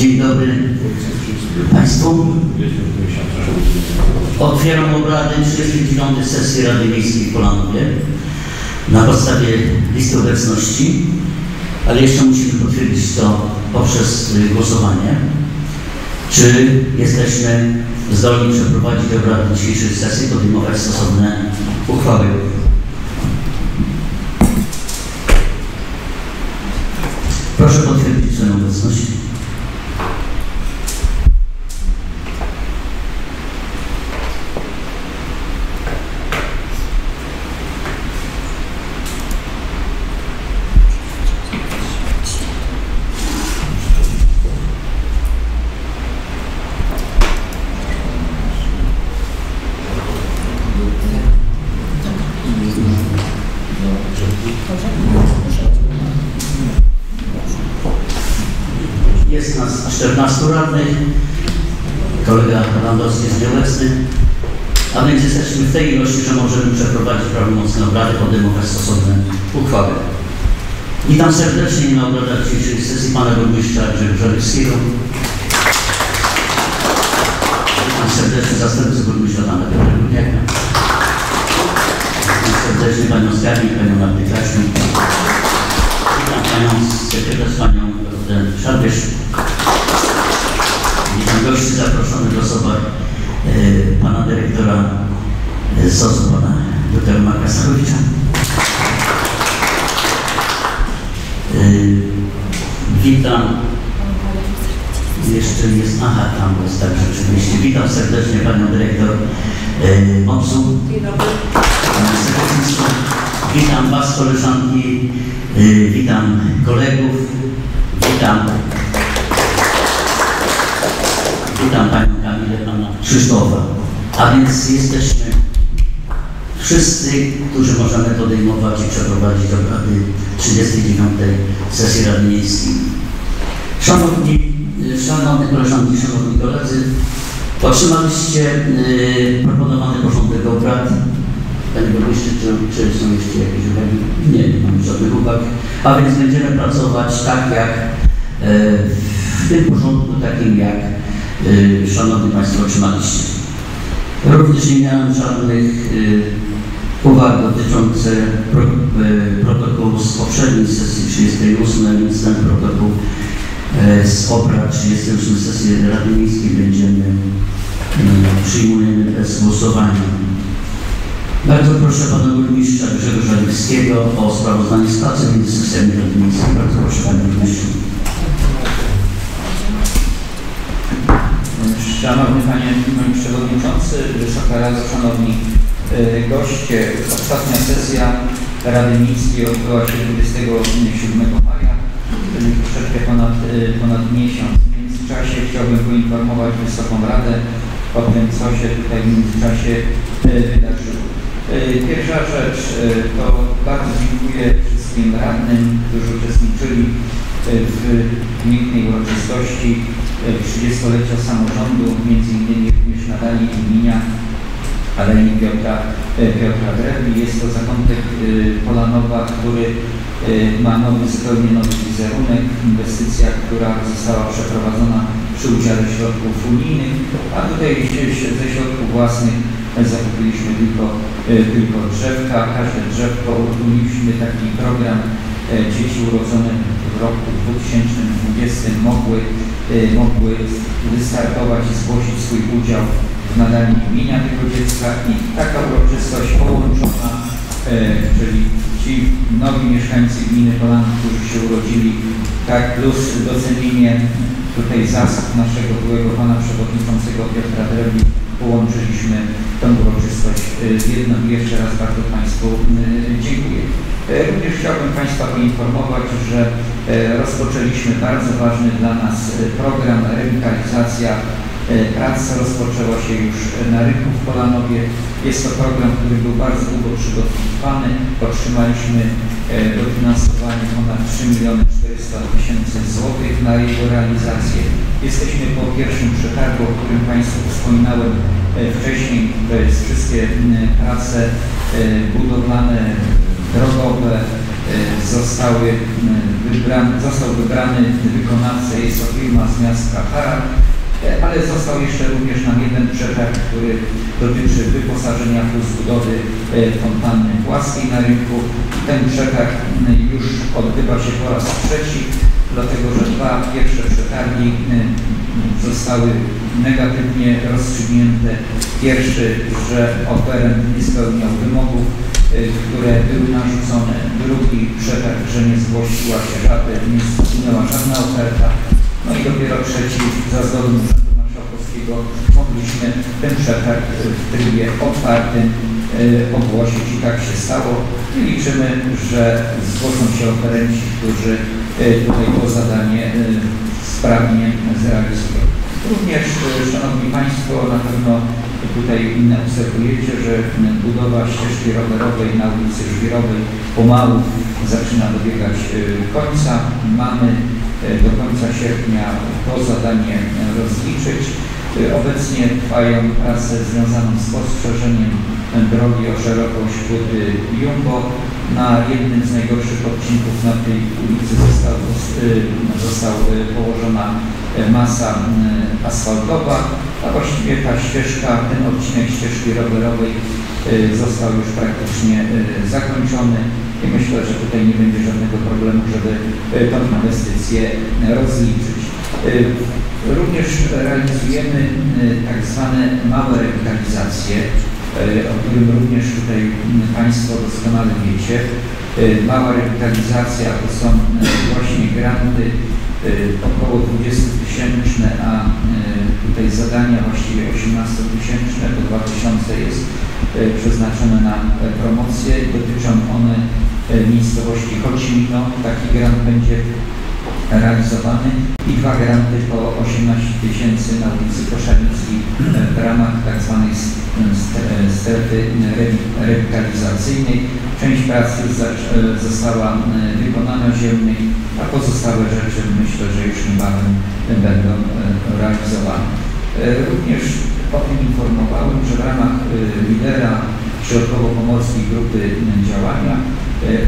Dzień dobry Państwu. Otwieram obrady 39 sesji Rady Miejskiej w Polanowie na podstawie listy obecności, ale jeszcze musimy potwierdzić to poprzez y, głosowanie. Czy jesteśmy zdolni przeprowadzić obrady dzisiejszej sesji, podejmować stosowne uchwały? Proszę potwierdzić swoją obecność. Jest nas 14 radnych. Kolega Landowski jest nieobecny. A więc jesteśmy w tej ilości, że możemy przeprowadzić prawomocne obrady, podejmować stosowne uchwały. Witam serdecznie na obradach dzisiejszej sesji pana burmistrza Grzegorza Lewskiego. Witam serdecznie zastępcę burmistrza pana Piotra Górniaka. Witam serdecznie panią skarbnik, panią Martę Kraśnik. Witam panią sekretarz, panią Szabysz. Witam gości zaproszonych osobach e, pana dyrektora e, ZOS-u, pana doktora Marka Stachowicza. E, witam. Jeszcze jest, aha, tam jest tak rzeczywiście. Witam serdecznie panią dyrektor e, MOPS-u. Sekretarstwo. Witam was koleżanki, e, witam kolegów, witam Witam Panią Kamilę, Pana Krzysztofa. A więc jesteśmy wszyscy, którzy możemy podejmować i przeprowadzić obrady 39. sesji Rady Miejskiej. Szanowni, szanowne koleżanki, szanowni koledzy, otrzymaliście yy, proponowany porządek obrad. Panie Burmistrzu, czy, czy są jeszcze jakieś uwagi? Nie, nie mam żadnych uwag. A więc będziemy pracować tak jak yy, w tym porządku, takim jak y, Szanowni Państwo otrzymaliście. Również nie miałem żadnych y, uwag dotyczących pro, y, protokołu z poprzedniej sesji 38, więc ten protokół y, z obrad 38 sesji Rady Miejskiej będziemy y, przyjmujemy bez głosowania. Bardzo proszę Pana Burmistrza Grzegorza Lewskiego o sprawozdanie z pracy między sesjami Rady Miejskiej. Bardzo proszę Panie Burmistrzu. Szanowny Panie, Przewodniczący, Wysoka Rado, Szanowni goście, ostatnia sesja Rady Miejskiej odbyła się 27 maja, czyli troszeczkę ponad, y, ponad miesiąc. W międzyczasie chciałbym poinformować Wysoką Radę o tym, co się tutaj w międzyczasie y, wydarzyło. Y, Pierwsza rzecz y, to bardzo dziękuję wszystkim radnym, którzy uczestniczyli y, w pięknej uroczystości 30-lecia samorządu, między innymi również nadanie imienia Alei Piotra, Piotra Drewli. Jest to zakątek Polanowa, który ma nowy, zupełnie nowy wizerunek. Inwestycja, która została przeprowadzona przy udziale środków unijnych, a tutaj ze środków własnych zakupiliśmy tylko, tylko drzewka. Każde drzewko uruchomiliśmy taki program dzieci urodzone w roku 2020 mogły mogły wystartować i zgłosić swój udział w nadaniu imienia tego dziecka i taka uroczystość połączona, y, czyli ci nowi mieszkańcy gminy Polan, którzy się urodzili, tak plus docenienie tutaj zasad naszego byłego pana przewodniczącego Piotra Drewli, połączyliśmy tę uroczystość y, w jedno i jeszcze raz bardzo Państwu dziękuję. Również chciałbym Państwa poinformować, że rozpoczęliśmy bardzo ważny dla nas program rewitalizacja praca rozpoczęła się już na rynku w Polanowie. Jest to program, który był bardzo długo przygotowywany. Otrzymaliśmy dofinansowanie ponad 3 miliony 400 tysięcy złotych na jego realizację. Jesteśmy po pierwszym przetargu, o którym Państwu wspominałem wcześniej. To jest wszystkie prace budowlane, drogowe, zostały wybrany, został wybrany wykonawca, jest to firma z miasta Harad, ale został jeszcze również nam jeden przetarg, który dotyczy wyposażenia plus budowy fontanny płaskiej na rynku. Ten przetarg już odbywa się po raz trzeci, dlatego że dwa pierwsze przetargi zostały negatywnie rozstrzygnięte. Pierwszy, że oferent nie spełniał wymogów, które były narzucone. Drugi przetarg, że nie zgłosiła się żadna, nie istniała żadna oferta. I dopiero trzeci, za zgodą Marszałkowskiego mogliśmy ten przetarg w trybie otwartym ogłosić i tak się stało. I liczymy, że zgłoszą się oferenci, którzy tutaj to zadanie sprawnie zrealizują. Również, Szanowni Państwo, na pewno tutaj obserwujecie, że budowa ścieżki rowerowej na ulicy Żwirowej pomału zaczyna dobiegać końca. Mamy do końca sierpnia to zadanie rozliczyć. Obecnie trwają prace związane z postrzeżeniem drogi o szerokość płyty Jumbo. Na jednym z najgorszych odcinków na tej ulicy został, został położona masa asfaltowa, a właściwie ta ścieżka, ten odcinek ścieżki rowerowej został już praktycznie zakończony i myślę, że tutaj nie będzie żadnego problemu, żeby tą inwestycję rozliczyć. Również realizujemy tak zwane małe rewitalizacje, o którym również tutaj Państwo doskonale wiecie. Mała rewitalizacja to są właśnie granty około 20 tysięczne, a tutaj zadania właściwie 18 tysięczne, to 2000 jest przeznaczone na promocję. Dotyczą one miejscowości Chocimino. Taki grant będzie realizowany i dwa granty po 18 tysięcy na ulicy Koszanickiej w ramach tak zwanej strefy rewitalizacyjnej. Część pracy została wykonana ziemnej, a pozostałe rzeczy myślę, że już niebawem będą realizowane. Również o tym informowałem, że w ramach lidera Środkowo-Pomorskiej Grupy Działania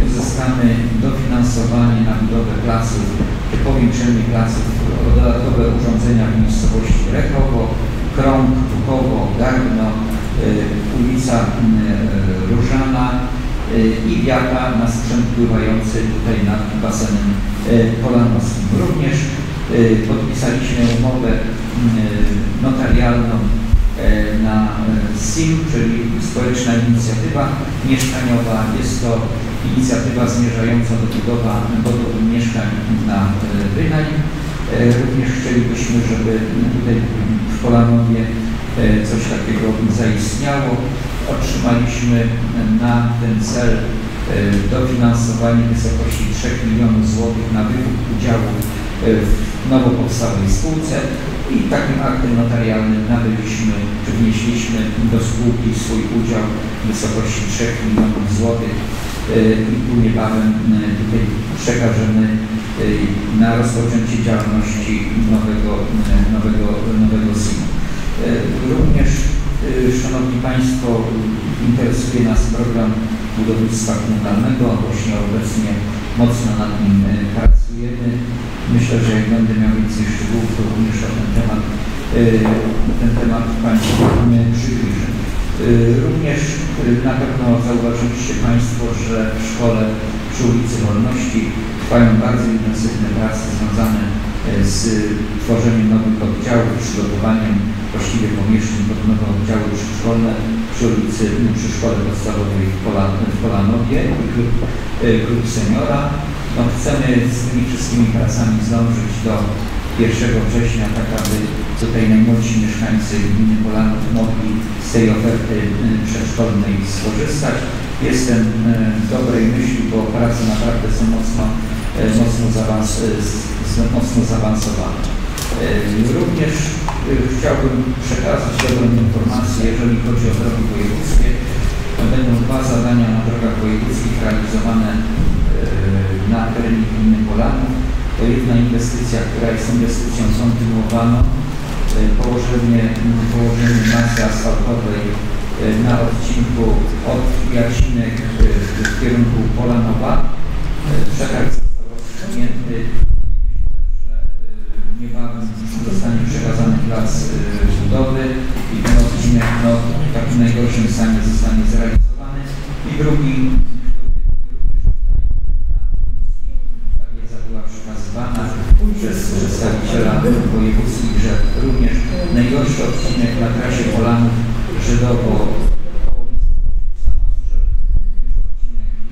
uzyskamy dofinansowanie na budowę placów, powiększenie placów o dodatkowe urządzenia w miejscowości Rechowo, Krąg, Bukowo, Gardno, ulica Różana i wiata na sprzęt pływający tutaj nad basenem polanowskim. Również podpisaliśmy umowę notarialną na SIM, czyli Społeczna Inicjatywa Mieszkaniowa. Jest to inicjatywa zmierzająca do budowa, budowy mieszkań na wynajem. Również chcielibyśmy, żeby tutaj w Polanowie coś takiego zaistniało. Otrzymaliśmy na ten cel dofinansowanie w wysokości 3 milionów złotych na wykup udziału w nowo powstałej spółce i takim aktem notarialnym nabyliśmy, czy wnieśliśmy do spółki swój udział w wysokości 3 milionów złotych i tu niebawem tutaj przekażemy na rozpoczęcie działalności nowego, nowego, nowego SIM. Również, Szanowni Państwo, interesuje nas program budownictwa komunalnego, właśnie obecnie mocno nad nim pracujemy. Myślę, że jak będę miał więcej szczegółów, to również o ten temat, ten temat Państwu przybliżę. Również na pewno zauważyliście Państwo, że w szkole przy ulicy Wolności trwają bardzo intensywne prace związane z tworzeniem nowych oddziałów, przygotowaniem właściwie pomieszczeń pod nowe oddziały przedszkolne przy ulicy, przy szkole podstawowej w, w Polanowie i klub, klub seniora. No, chcemy z tymi wszystkimi pracami zdążyć do 1 września, tak aby tutaj najmłodsi mieszkańcy gminy Polanów mogli z tej oferty przedszkolnej skorzystać. Jestem dobrej myśli, bo prace naprawdę są mocno, E, mocno, zaawans, mocno zaawansowane. Również e, chciałbym przekazać dobrą informację, jeżeli chodzi o drogi wojewódzkie. Będą dwa zadania na drogach wojewódzkich realizowane e, na terenie gminy Polanów. To jedna inwestycja, która jest inwestycją kontynuowaną. Położenie, położenie masy asfaltowej na odcinku od Jasinek w kierunku Polanowa. Przetarg Y, że niebawem zostanie przekazany plac y, budowy i ten odcinek no, w takim najgorszym stanie zostanie zrealizowany. I drugi ta wiedza była przekazywana przez przedstawiciela wojewódzkich, że również najgorszy odcinek na trasie Polanów Żydowo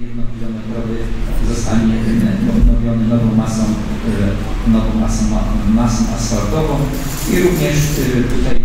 jednokilometrowy zostanie wypełniony nową masą, e, nową masą, masą asfaltową i również e, tutaj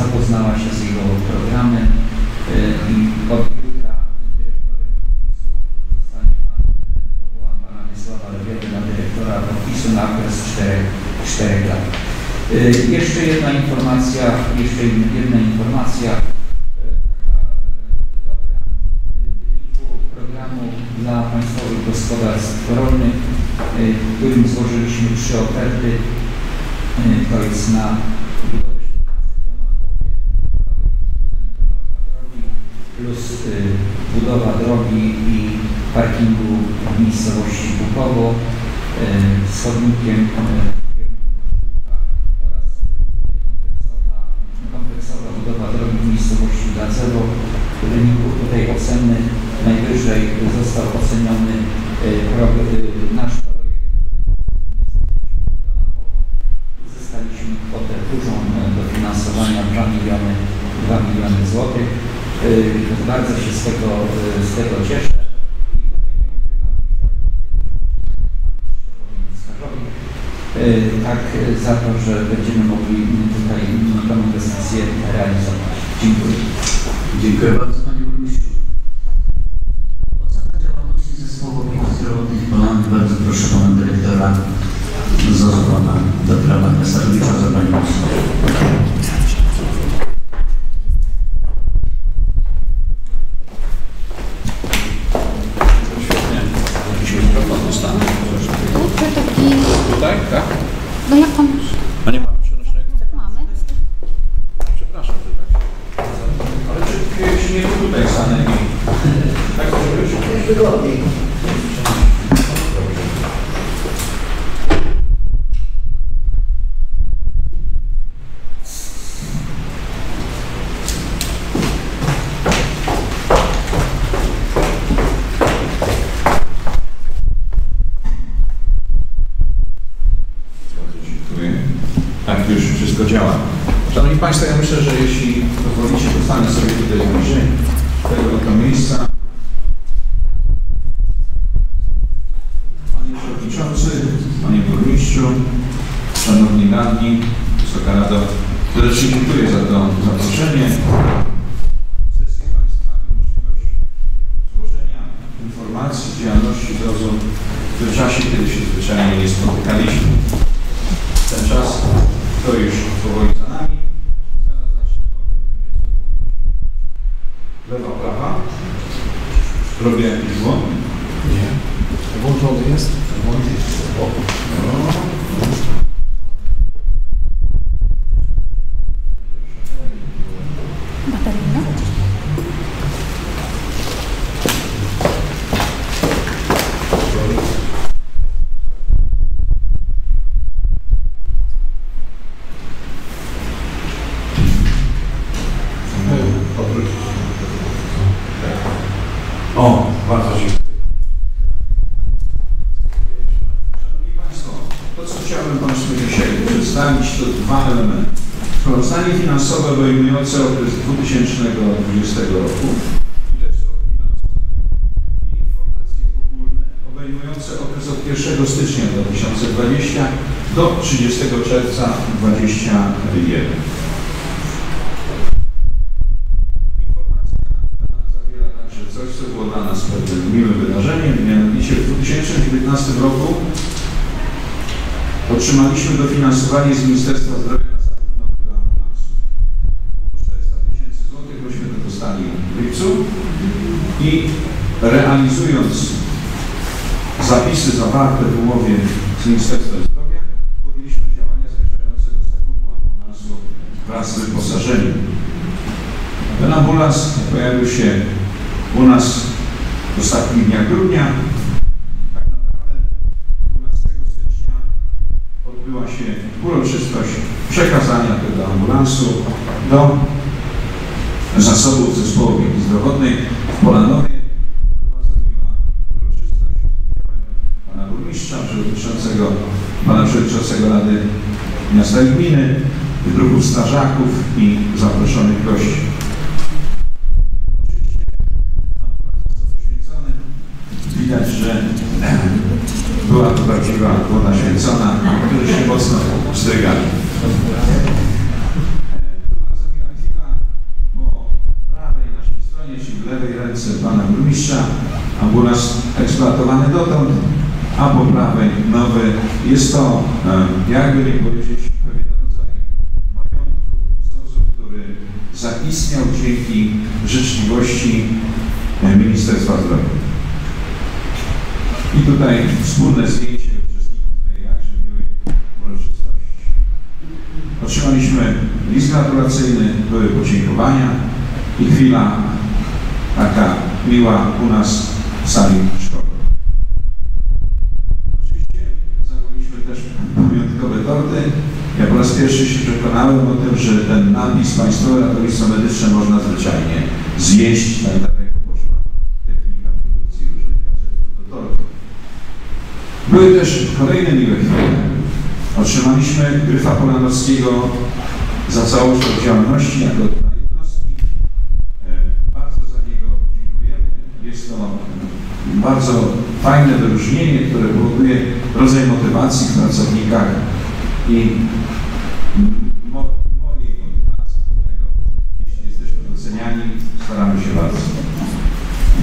zapoznała się z jego programem y, i od jutra dyrektorem korpusu zostanie pan powołan pana Wiesława Lewiety na dyrektora korpusu na okres 4, 4 lat. Y, jeszcze jedna informacja, jeszcze jedna informacja. Y, dla Państwowych Gospodarstw Rolnych, w którym złożyliśmy trzy oferty. To jest na budowa drogi i parkingu w miejscowości Bukowo e, z chodnikiem e, zaistniał dzięki życzliwości e, Ministerstwa Zdrowia. I tutaj wspólne zdjęcie uczestników tej jakże miłej uroczystości. Otrzymaliśmy list gratulacyjny, były podziękowania i chwila taka miła u nas w sali pierwszy się przekonałem o tym, że ten napis Państwowe Ratownictwo Medyczne można zwyczajnie zjeść, tak daleko poszła technika produkcji różnych gadżetów do. Były też kolejne miłe chwile. Otrzymaliśmy Gryfa Polanowskiego za całość działalności jako dla jednostki. E, Bardzo za niego dziękujemy. Jest to bardzo fajne wyróżnienie, które powoduje rodzaj motywacji w pracownikach i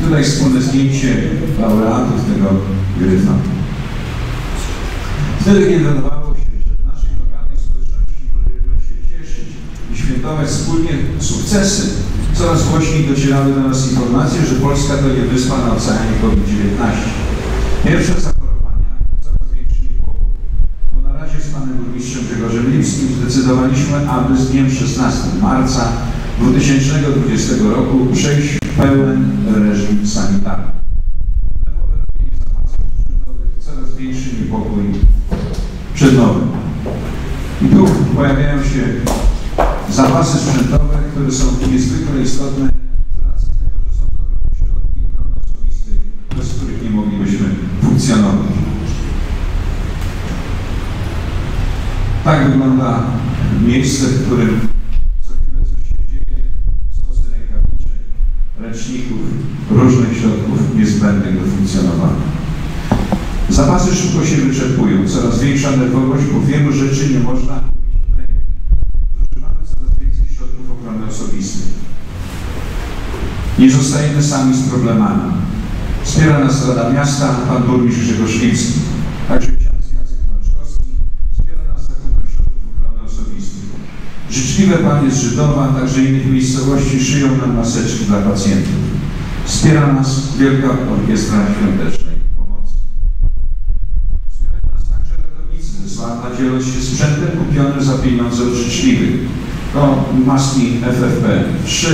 tutaj wspólne zdjęcie laureatów tego gryfa. Wtedy, kiedy wydawało się, że w naszej lokalnej społeczności możemy się cieszyć i świętować wspólnie sukcesy, coraz głośniej docierały do nas informacje, że Polska to nie wyspa na oceanie COVID-19. Pierwsze zachorowania, coraz większy niepokój. Bo na razie z panem burmistrzem Grzegorzem Lipskim zdecydowaliśmy, aby z dniem 16 marca 2020 roku przejść w pełen reżim sanitarny. Coraz większy niepokój przed nowym. I tu pojawiają się zapasy sprzętowe, które są niezwykle istotne z racji tego, że są to środki ochrony osobistej, bez których nie moglibyśmy funkcjonować. Tak wygląda miejsce, w którym różnych środków niezbędnych do funkcjonowania. Zapasy szybko się wyczerpują, coraz większa nerwowość, bo wielu rzeczy nie można. Zużywamy coraz więcej środków ochrony osobistej. Nie zostajemy sami z problemami. Wspiera nas Rada Miasta, pan burmistrz Grzegorz Lipski. Także ksiądz Jacek Marczkowski wspiera nas zakupem środków ochrony osobistej. Życzliwe panie z Żydowa, także innych miejscowości szyją nam maseczki dla pacjentów. Wspiera nas Wielka Orkiestra Świątecznej Pomocy. Wspierają nas także ratownicy ze Sławna, dzieląc się sprzętem kupionym za pieniądze życzliwych. To maski FFP3,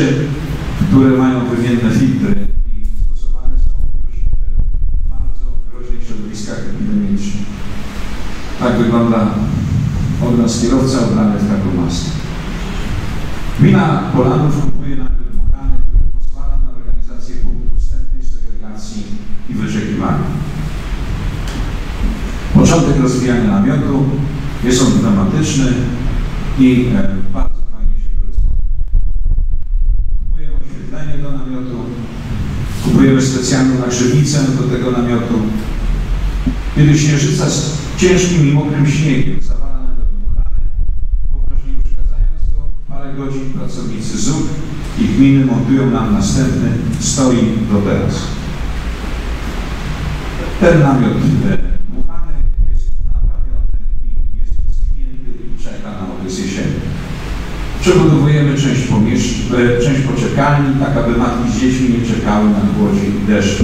które mają wymienne filtry i stosowane są już w bardzo groźnych środowiskach epidemicznych. Tak wygląda od nas kierowca ubrany w taką maskę. Gmina Polanów kupuje namiot dmuchany, który pozwala na organizację punktów wstępnej segregacji i wyczekiwania. Początek rozwijania namiotu jest on pneumatyczny i e, bardzo fajnie się korzystuje. Kupujemy oświetlenie do namiotu, kupujemy specjalną nagrzewnicę do tego namiotu. Kiedy śnieżyca z ciężkim i mokrym śniegiem zawala namiot dmuchany, poważnie uszkadzając go, parę godzin pracownicy ZUK i gminy montują nam następny, stoi do teraz. Ten namiot dmuchany jest naprawiony i jest schnięty i czeka na okres jesienny. Przebudowujemy część, e, część poczekalni, tak aby matki z dziećmi nie czekały na głodzie i deszczu.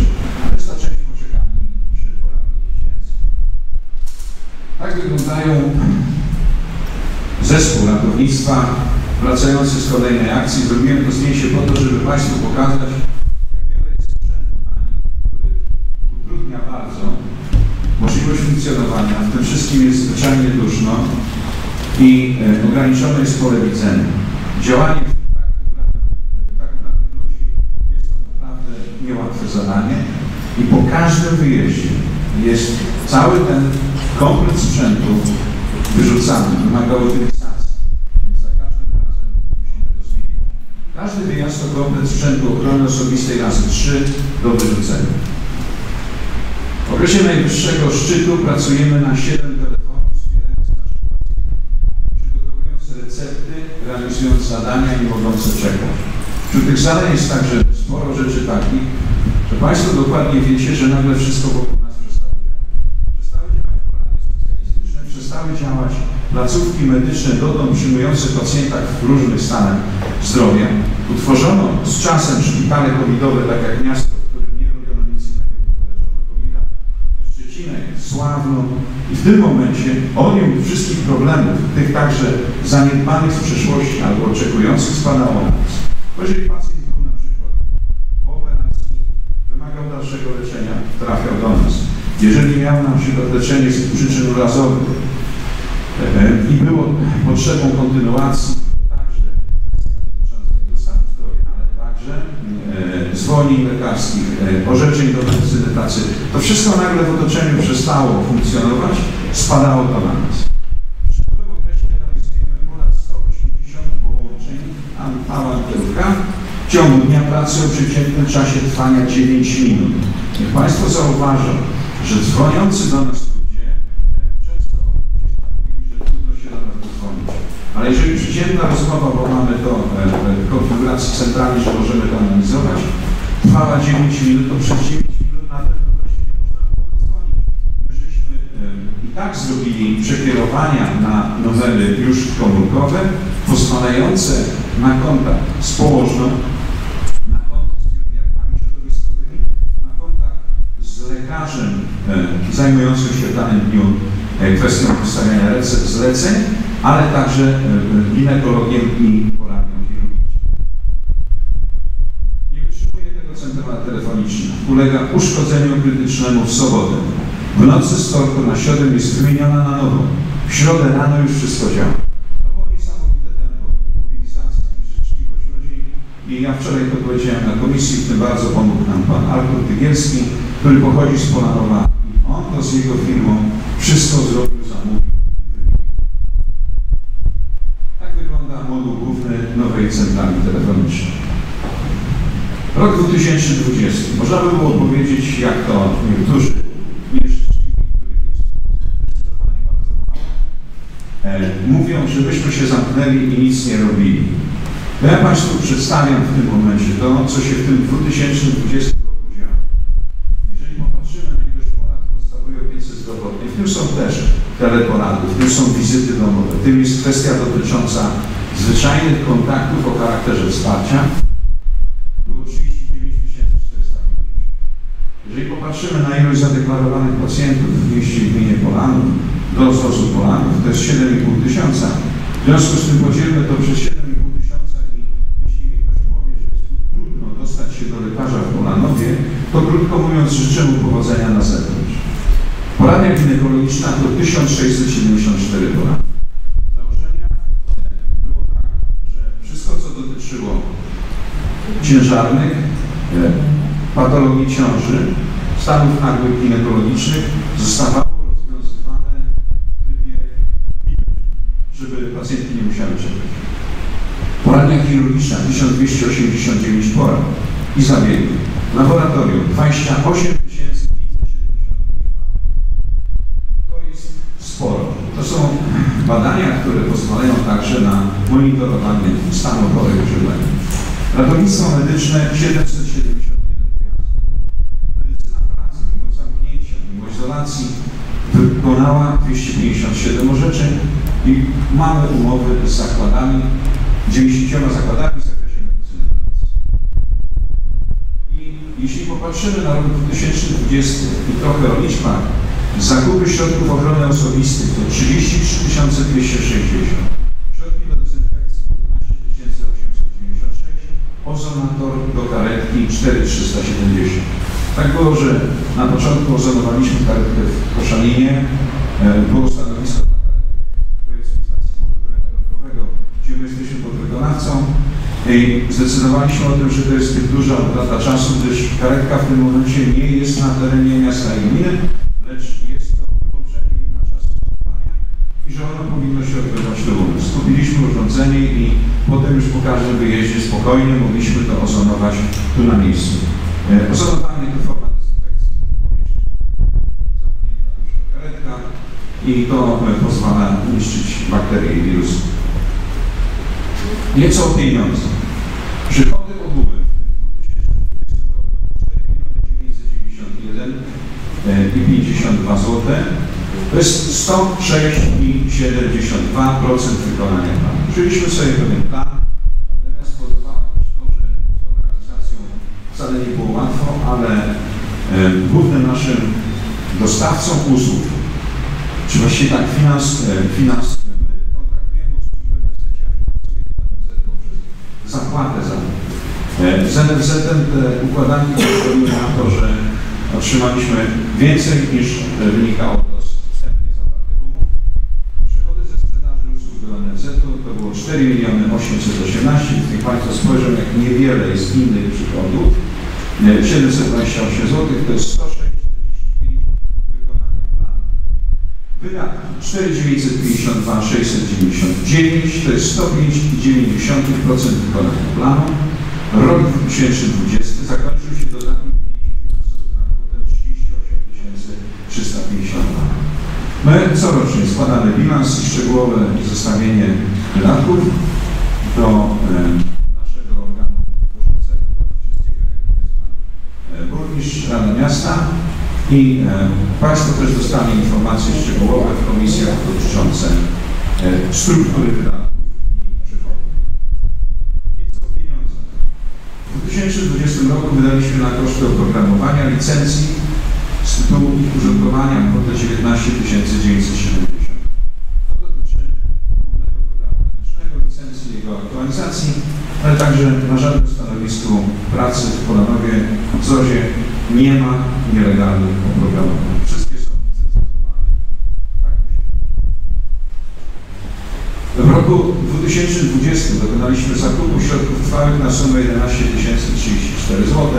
Reszta część poczekalni przy dziecięcej. Tak wyglądają zespół ratownictwa wracający z kolejnej akcji. Zrobiłem to zdjęcie po to, żeby Państwu pokazać, jak wiele jest sprzętu na nim, który utrudnia bardzo możliwość funkcjonowania. W tym wszystkim jest zwyczajnie duszno i e, ograniczone jest pole widzenia. Działanie tak ubranych, tak ubranych ludzi jest to naprawdę niełatwe zadanie i po każdym wyjeździe jest cały ten komplet sprzętu wyrzucany, wymaga utylizacji, więc za każdym razem musimy to zmieniać. Każdy wyjazd to komplet sprzętu ochrony osobistej razy 3 do wyrzucenia. W okresie najwyższego szczytu pracujemy na 7 telefonów, wspierając naszych pacjentów, przygotowując recepty, realizując zadania i mogące czekać. Wśród tych zadań jest także sporo rzeczy takich, że Państwo dokładnie wiecie, że nagle wszystko wokół nas przestało działać. Przestały działać porady specjalistyczne, przestały działać placówki medyczne dotąd przyjmujące pacjentach w różnych stanach zdrowia. Utworzono z czasem szpitale covidowe, tak jak miasto, w którym nie robiono nic innego, tylko leczono covid Szczecinek, Sławno i w tym momencie odium wszystkich problemów, tych także zaniedbanych z przeszłości albo oczekujących spadało na nas. Bo jeżeli pacjent był na przykład po operacji, wymagał dalszego leczenia, trafiał do nas. Jeżeli miał na przykład leczenie z przyczyn urazowych e, i było potrzebą kontynuacji, zwolnień lekarskich, e, orzeczeń do pracy, to wszystko nagle w otoczeniu przestało funkcjonować, spadało to na nas. W szybkim okresie realizujemy ponad 180 połączeń awanturka w ciągu dnia pracy o przeciętnym czasie trwania 9 minut. Niech Państwo zauważą, że dzwoniący do nas ludzie e, często mówili, że trudno się do nas dodzwonić. Ale jeżeli przeciętna rozmowa, bo mamy to e, w konfiguracji centralnej, że możemy to analizować, trwała 9 minut, to przez 9 minut na to się nie można było dodzwonić. My żeśmy i tak zrobili przekierowania na numery już komórkowe, pozwalające na kontakt z położną, na kontakt z pielęgniarkami środowiskowymi, na kontakt z lekarzem zajmującym się w danym dniu kwestią wystawiania zleceń, ale także ginekologiem i Ulega uszkodzeniu krytycznemu w sobotę. W nocy z torku na środę jest wymieniona na nowo. W środę rano już wszystko działa. To było niesamowite tempo, mobilizacja i życzliwość ludzi. I ja wczoraj to powiedziałem na komisji, w tym bardzo pomógł nam pan Artur Tygielski, który pochodzi z Polanowa. On to z jego firmą wszystko zrobił, zamówił. Tak wygląda moduł główny nowej centrali telefonicznej. Rok 2020. Można by było powiedzieć, jak to niektórzy e, mówią, żebyśmy się zamknęli i nic nie robili. Ja Państwu przedstawiam w tym momencie to, co się w tym 2020 roku działo. Jeżeli popatrzymy na ilość porad w podstawowej opiece zdrowotnej, w tym są też teleporady, w tym są wizyty domowe, w tym jest kwestia dotycząca zwyczajnych kontaktów o charakterze wsparcia, Jeżeli popatrzymy na ilość zadeklarowanych pacjentów w mieście i gminie Polanów, do stosu Polanów, to jest 7,5 tysiąca. W związku z tym podzielmy to przez 7,5 tysiąca i jeśli ktoś powie, że jest trudno dostać się do lekarza w Polanowie, to krótko mówiąc życzę mu powodzenia na zewnątrz. Poradnia ginekologiczna to 1674 porady. Założenia było tak, że wszystko co dotyczyło ciężarnych, e, patologii ciąży, stanów nagłych zostawało rozwiązywane w trybie żeby pacjentki nie musiały czekać. Poradnia chirurgiczna 1289 porad i zabiegów. Laboratorium 28 To jest sporo. To są badania, które pozwalają także na monitorowanie stanu chorych żywlenia. Ratownictwo medyczne 771 izolacji wykonała 257 orzeczeń i mamy umowy z zakładami, 90 zakładami w zakresie medycyny. I jeśli popatrzymy na rok 2020 i trochę o liczbach, zakupy środków ochrony osobistych to 33 260, ozonator do karetki 4370. Tak było, że na początku orzanowaliśmy karetkę w Koszalinie, e, było stanowisko gdzie my jesteśmy podwykonawcą. E, I zdecydowaliśmy o tym, że to jest duża utrata czasu, gdyż karetka w tym momencie nie jest na terenie miasta i gminy, lecz jest to połączenie na czas i że ono powinno się odbywać do ulic. Kupiliśmy urządzenie i potem już po każdym wyjeździe spokojnie mogliśmy to ozonować tu na miejscu. E, Ozonowanie to forma dezynfekcji. Zamknięta już karetka i to e, pozwala niszczyć bakterie i wirusy. Nieco o pieniądze. Przychody ogółem w 2020 roku 4 991 i 52 zł. To jest 106,72% wykonania planu. Przyjęliśmy sobie pewien plan, wcale nie było łatwo, ale e, głównym naszym dostawcą usług, czy właściwie tak finans, e, finans my kontraktujemy usługi w NFZ, a finansuje NFZ poprzez zapłatę za nie. E, Z NFZ-em te układanki pozwoliły na to, że otrzymaliśmy więcej niż e, wynikało to z wstępnie zawartych umów. Przychody ze sprzedaży usług do NFZ-u to było 4 miliony 818, niech Państwo spojrzą, jak niewiele jest innych przychodów. E, 728 zł to jest 106,45 wykonania planu. Wydatki 4952 699 to jest 105,9% wykonania planu. Rok 2020 zakończył się dodatnim wynikiem finansowym na kwotę 38 352. My corocznie składamy bilans i szczegółowe zestawienie wydatków do e, naszego organu zarządzania wszystkiego, jakim jest pan e, burmistrz, Rada Miasta i e, Państwo też dostali informacje szczegółowe w komisjach dotyczące e, struktury wydatków i przychodów. Co o pieniądzach? W 2020 roku wydaliśmy na koszty oprogramowania licencji z tytułu użytkowania kwotę 19 970. To dotyczy głównego programu medycznego, licencji, jego aktualizacji, ale także na żadnym stanowisku pracy w Polanowie, w ZOzie nie ma nielegalnych oprogramowań. Wszystkie są licencjonowane. Tak. W roku 2020 dokonaliśmy zakupu środków trwałych na sumę 11 034 zł,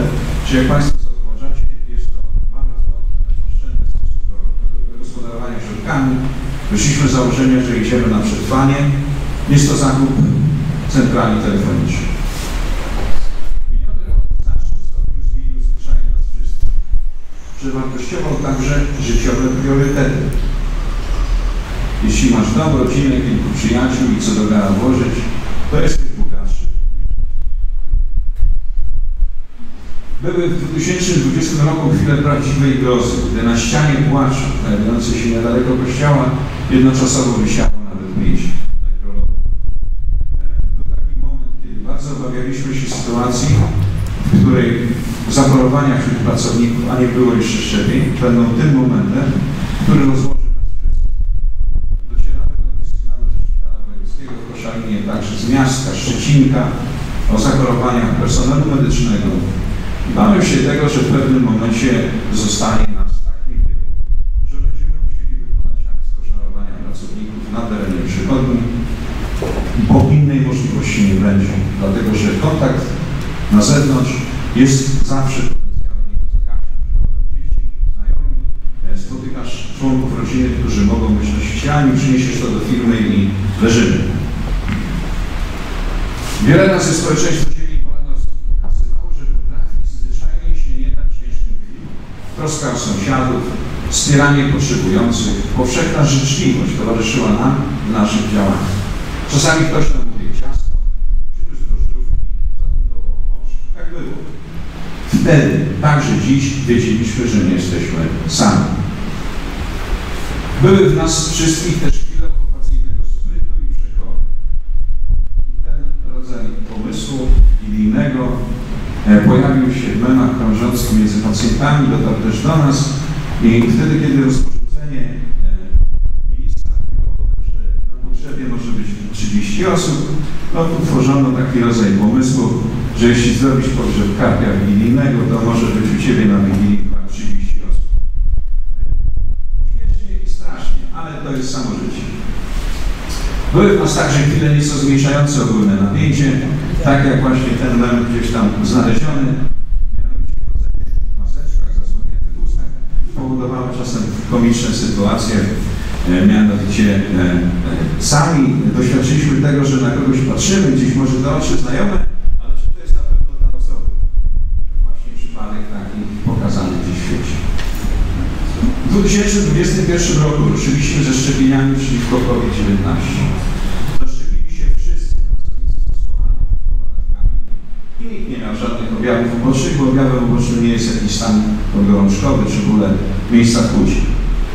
czyli jak Państwo zauważacie, jest to bardzo oszczędny sposób gospodarowania środkami. Wyszliśmy z założenia, że idziemy na przetrwanie. Jest to zakup centrali telefonicznej. Miniony rok w znacznym stopniu zmienił zwyczaje nas wszystkich. Przewartościował także życiowe priorytety. Jeśli masz dom, rodzinę, kilku przyjaciół i co do gara włożyć, to jesteś bogatszy. Były w 2020 roku chwile prawdziwej grozy, gdy na ścianie płaczu, znajdującej się niedaleko kościoła, jednoczasowo wisiało nawet pięć nekrologów. E, Był taki moment, kiedy bardzo obawialiśmy się sytuacji, w której zachorowania wśród pracowników, a nie było jeszcze szczepień, będą tym momentem, który rozłoży nas wszystkich. Docieramy do dyscypliny Szpitala Wojewódzkiego w Koszalinie, także z miasta, Szczecinka, o zachorowaniach personelu medycznego. Bałem się tego, że w pewnym momencie zostanie nas tak niewielu, że będziemy musieli wykonać akt pracowników na terenie przychodni, bo innej możliwości nie będzie, dlatego że kontakt na zewnątrz jest zawsze e, spotykasz członków rodziny, którzy mogą być nosicielami, przyniesiesz to do firmy i leżymy. Wiele razy społeczeństwo dzieli Polanowski pokazywało, że potrafi zwyczajnie się nie dać ciężkim chwilom. Troska o sąsiadów, wspieranie potrzebujących, powszechna życzliwość towarzyszyła nam w naszych działaniach. Czasami ktoś nam Było. Wtedy, także dziś, wiedzieliśmy, że nie jesteśmy sami. Były w nas wszystkich też chwile okupacyjnego sprytu i przekory. I ten rodzaj pomysłu biblijnego e, pojawił się w memach krążących między pacjentami, dotarł też do nas i wtedy, kiedy rozporządzenie e, ministra że na potrzebie może być 30 osób, no utworzono taki rodzaj pomysłu, że jeśli zrobić pogrzeb karpia wigilijnego, to może być u Ciebie na Wigilii na 30 osób. Śmiesznie i strasznie, ale to jest samo życie. Były w nas także chwile nieco zmniejszające ogólne napięcie, tak jak właśnie ten mem gdzieś tam znaleziony. Powodowały czasem komiczne sytuacje. E, Mianowicie e, e, sami doświadczyliśmy tego, że na kogoś patrzymy, gdzieś może to oczy znajome, Właśnie przypadek taki pokazany gdzieś w świecie. W 2021 roku ruszyliśmy ze szczepieniami przeciwko COVID-19. Zaszczepili się wszyscy pracownicy dawkami i nikt nie miał żadnych objawów ubocznych, bo objawem ubocznym nie jest jakiś stan podgorączkowy czy w ogóle miejsca płci.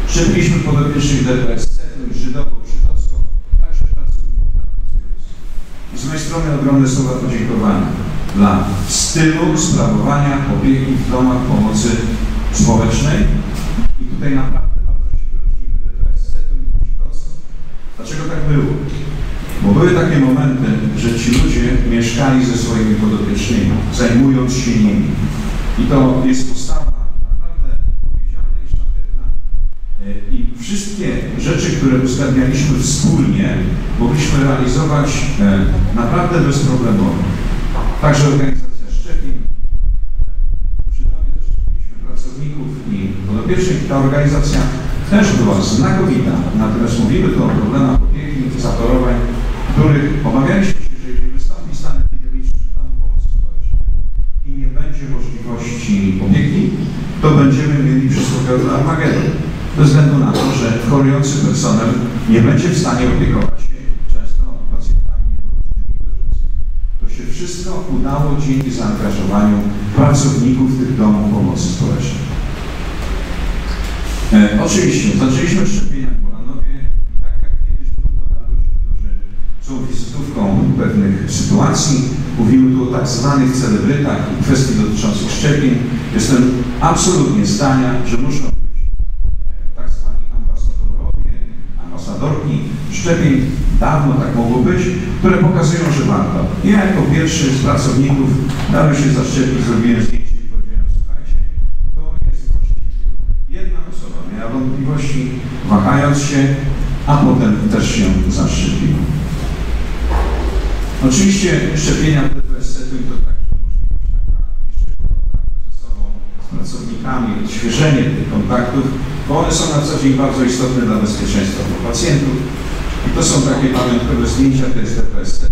Szczepiliśmy podopiecznych DPS, Cetluj, Żydowo, Przytocką, także pracowników pracujących. Z mojej strony ogromne słowa podziękowania dla stylu sprawowania opieki w domach pomocy społecznej i tutaj naprawdę bardzo się wyróżniły DPS Cetluj i. Dlaczego tak było? Bo były takie momenty, że ci ludzie mieszkali ze swoimi podopiecznymi, zajmując się nimi. I to jest postawa naprawdę odpowiedzialna i szlachetna. E, I wszystkie rzeczy, które uzgadnialiśmy wspólnie, mogliśmy realizować e, naprawdę bezproblemowo. Także organizacja szczepień, przy domie zaszczepiliśmy pracowników i podopiecznych. Ta organizacja też była znakomita. Natomiast mówimy tu o problemach opieki, zatorowań, których obawialiśmy się, że jeżeli wystąpi stan epidemiczny domu pomocy społecznej i nie będzie możliwości opieki, to będziemy mieli przysłowiowy Armagedon. Ze względu na to, że chorujący personel nie będzie w stanie opiekować się często pacjentami niedołączonymi do życia. To się udało dzięki zaangażowaniu pracowników tych domów pomocy społecznej. E, oczywiście, zaczęliśmy szczepienia w Polanowie tak jak kiedyś było dla ludzi, którzy są wizytówką pewnych sytuacji. Mówimy tu o tak zwanych celebrytach i kwestii dotyczących szczepień. Jestem absolutnie zdania, że muszą być e, tak zwani ambasadorowie, ambasadorki szczepień. Dawno tak mogło być, które pokazują, że warto. Ja jako pierwszy z pracowników dałem się zaszczepić, zrobiłem zdjęcie i powiedziałem, słuchajcie, to jest właściwie Jedna osoba miała wątpliwości, wahając się, a potem też się zaszczepiła. Oczywiście szczepienia DPS to także możliwość taka bliższego kontaktu ze sobą, z pracownikami, odświeżenie tych kontaktów, bo one są na co dzień bardzo istotne dla bezpieczeństwa pacjentów. I to są takie pamiątkowe zdjęcia, to jest DPS.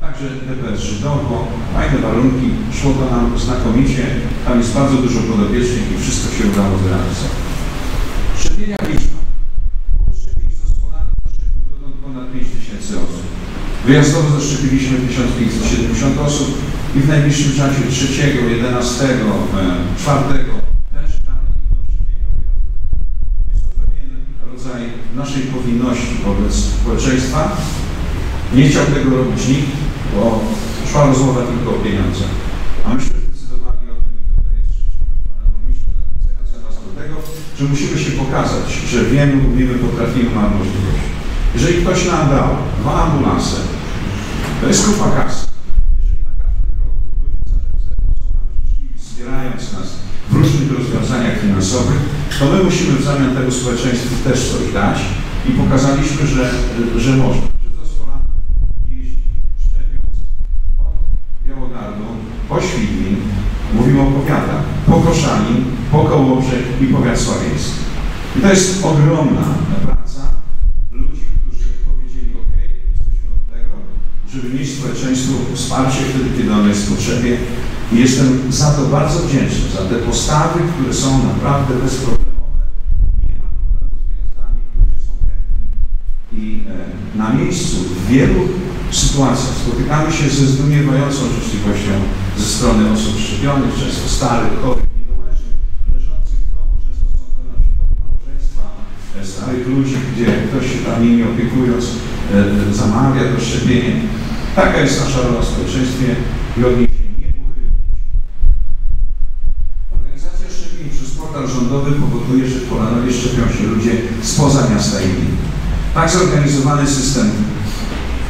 Także DPS Żydowo, fajne warunki, szło to nam znakomicie, tam jest bardzo dużo podopiecznych i wszystko się udało zrealizować. Szczepienia liczba. Ponad 5 tysięcy osób. Wyjazdowo zaszczepiliśmy 1570 osób i w najbliższym czasie 3, 11, 4 też dalej idą szczepienia wyjazdowe. Jest to pewien rodzaj naszej powinności wobec społeczeństwa, nie chciał tego robić nikt, bo szła rozmowa tylko o pieniądzach. A myśmy zdecydowali o tym i tutaj Pana Burmistrza zachęcająca nas do tego, że musimy się pokazać, że wiemy, umiemy, potrafimy, mamy możliwość. Jeżeli ktoś nam dał dwa ambulanse, to jest kupa kasy. Jeżeli na każdym kroku ludzie zainteresowani, wspierając nas w różnych rozwiązaniach finansowych, to my musimy w zamian tego społeczeństwu też coś dać i pokazaliśmy, że, że można. Białogardu, po Świdwin, mówimy o powiatach, po Koszalin, po Kołobrzeg i powiat sławieński. I to jest ogromna praca ludzi, którzy powiedzieli ok, jesteśmy od tego, żeby nieść społeczeństwu wsparcie wtedy, kiedy ono jest w potrzebie. I jestem za to bardzo wdzięczny, za te postawy, które są naprawdę bezproblemowe. Nie ma problemu z wyjazdami, ludzie są chętni. I e, na miejscu w wielu sytuacjach spotykamy się ze zdumiewającą życzliwością ze strony osób szczepionych, często starych, chorych, niedołężnych, leżących w domu. Często są to na przykład małżeństwa e, starych ludzi, gdzie ktoś się tam nimi opiekując e, zamawia to szczepienie. Taka jest nasza rola w społeczeństwie i od się nie uchylić. Organizacja szczepień przez portal rządowy powoduje, że w Polanowie szczepią się ludzie spoza miasta i. Tak zorganizowany system